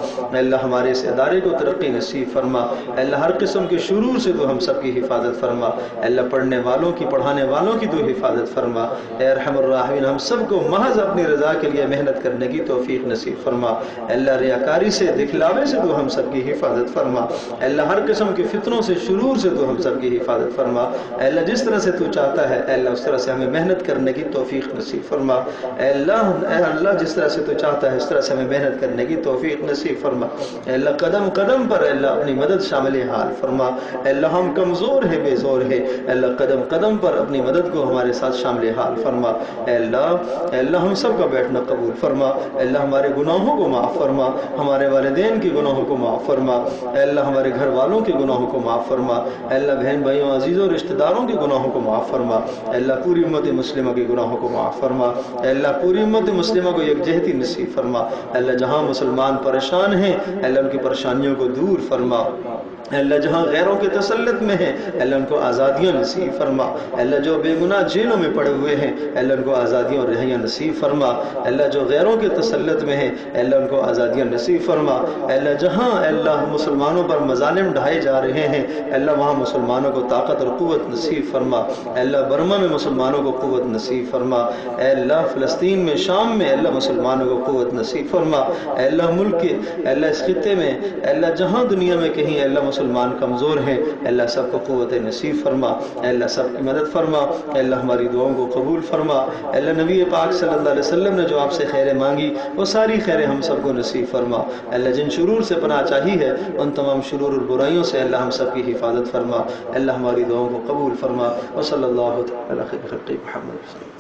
[SPEAKER 1] اللہ ہمارے اس ادارے کو ترقی نصیب فرما اللہ ہر قسم کے سے تو ہم سب کی حفاظت فرما اللہ پڑھنے والوں کی پڑھانے والوں کی تو حفاظت فرما اے رحم الرحیم ہم سب کو محض اپنی رضا کے لیے محنت کرنے کی توفیق نصیب فرما اللہ ریاکاری سے دکھلاوے سے تو ہم سب کی حفاظت فرما اللہ ہر قسم کے فتنوں سے شرور سے تو ہم سب کی حفاظت فرما اے اللہ جس طرح سے تو چاہتا ہے اے اللہ اس طرح سے ہمیں محنت کرنے کی توفیق نصیب فرما اے اللہ اے اللہ جس طرح سے تو چاہتا ہے اس طرح سے ہمیں محنت کرنے کی توفیق نصیب فرما اے اللہ قدم قدم پر اے اللہ اپنی مدد شامل حال فرما اے اللہ ہم کمزور ہیں بے زور ہیں اے اللہ قدم قدم پر اپنی مدد کو ہمارے ساتھ شامل حال فرما اے اللہ اے اللہ ہم سب کا بیٹھنا قبول فرما اے اللہ ہمارے گناہوں کو معاف فرما ہمارے والدین کے گناہوں کو معاف فرما اے اللہ ہمارے گھر والوں کے گناہوں کو معاف معاف فرما اے اللہ بہن بھائیوں عزیز اور رشتہ داروں کے گناہوں کو معاف فرما اے اللہ پوری امت مسلمہ کے گناہوں کو معاف فرما اے اللہ پوری امت مسلمہ کو یکجہتی نصیب فرما اے اللہ جہاں مسلمان پریشان ہیں اے اللہ ان کی پریشانیوں کو دور فرما اے اللہ جہاں غیروں کے تسلط میں ہیں اے اللہ ان کو آزادیاں نصیب فرما اے اللہ جو بے گناہ جیلوں میں پڑے ہوئے ہیں اے اللہ ان کو آزادیاں اور رہیاں نصیب فرما اے اللہ جو غیروں کے تسلط میں ہیں اے اللہ ان کو آزادیاں نصیب فرما اے اللہ جہاں اے اللہ مسلمانوں پر مظالم ڈھائے جا رہے ہیں اللہ وہاں مسلمانوں کو طاقت اور قوت نصیب فرما اے اللہ برما میں مسلمانوں کو قوت نصیب فرما اے اللہ فلسطین میں شام میں اللہ مسلمانوں کو قوت نصیب فرما اے اللہ ملک کے اللہ اس خطے میں اے اللہ جہاں دنیا میں کہیں اے اللہ مسلمان کمزور ہیں اے اللہ سب کو قوت نصیب فرما اے اللہ سب کی مدد فرما اے اللہ ہماری دعاؤں کو قبول فرما اے اللہ نبی پاک صلی اللہ علیہ وسلم نے جو آپ سے خیریں مانگی وہ ساری خیریں ہم سب کو نصیب فرما اے اللہ جن شرور سے پناہ چاہی ہے ان تمام شرور اور برائیوں سے اللہ ہم سب کی حفاظت فرما اللہ ہماری دعاوں کو قبول فرما وصلی اللہ تعالی خیر خلق محمد صلی
[SPEAKER 2] اللہ علیہ وسلم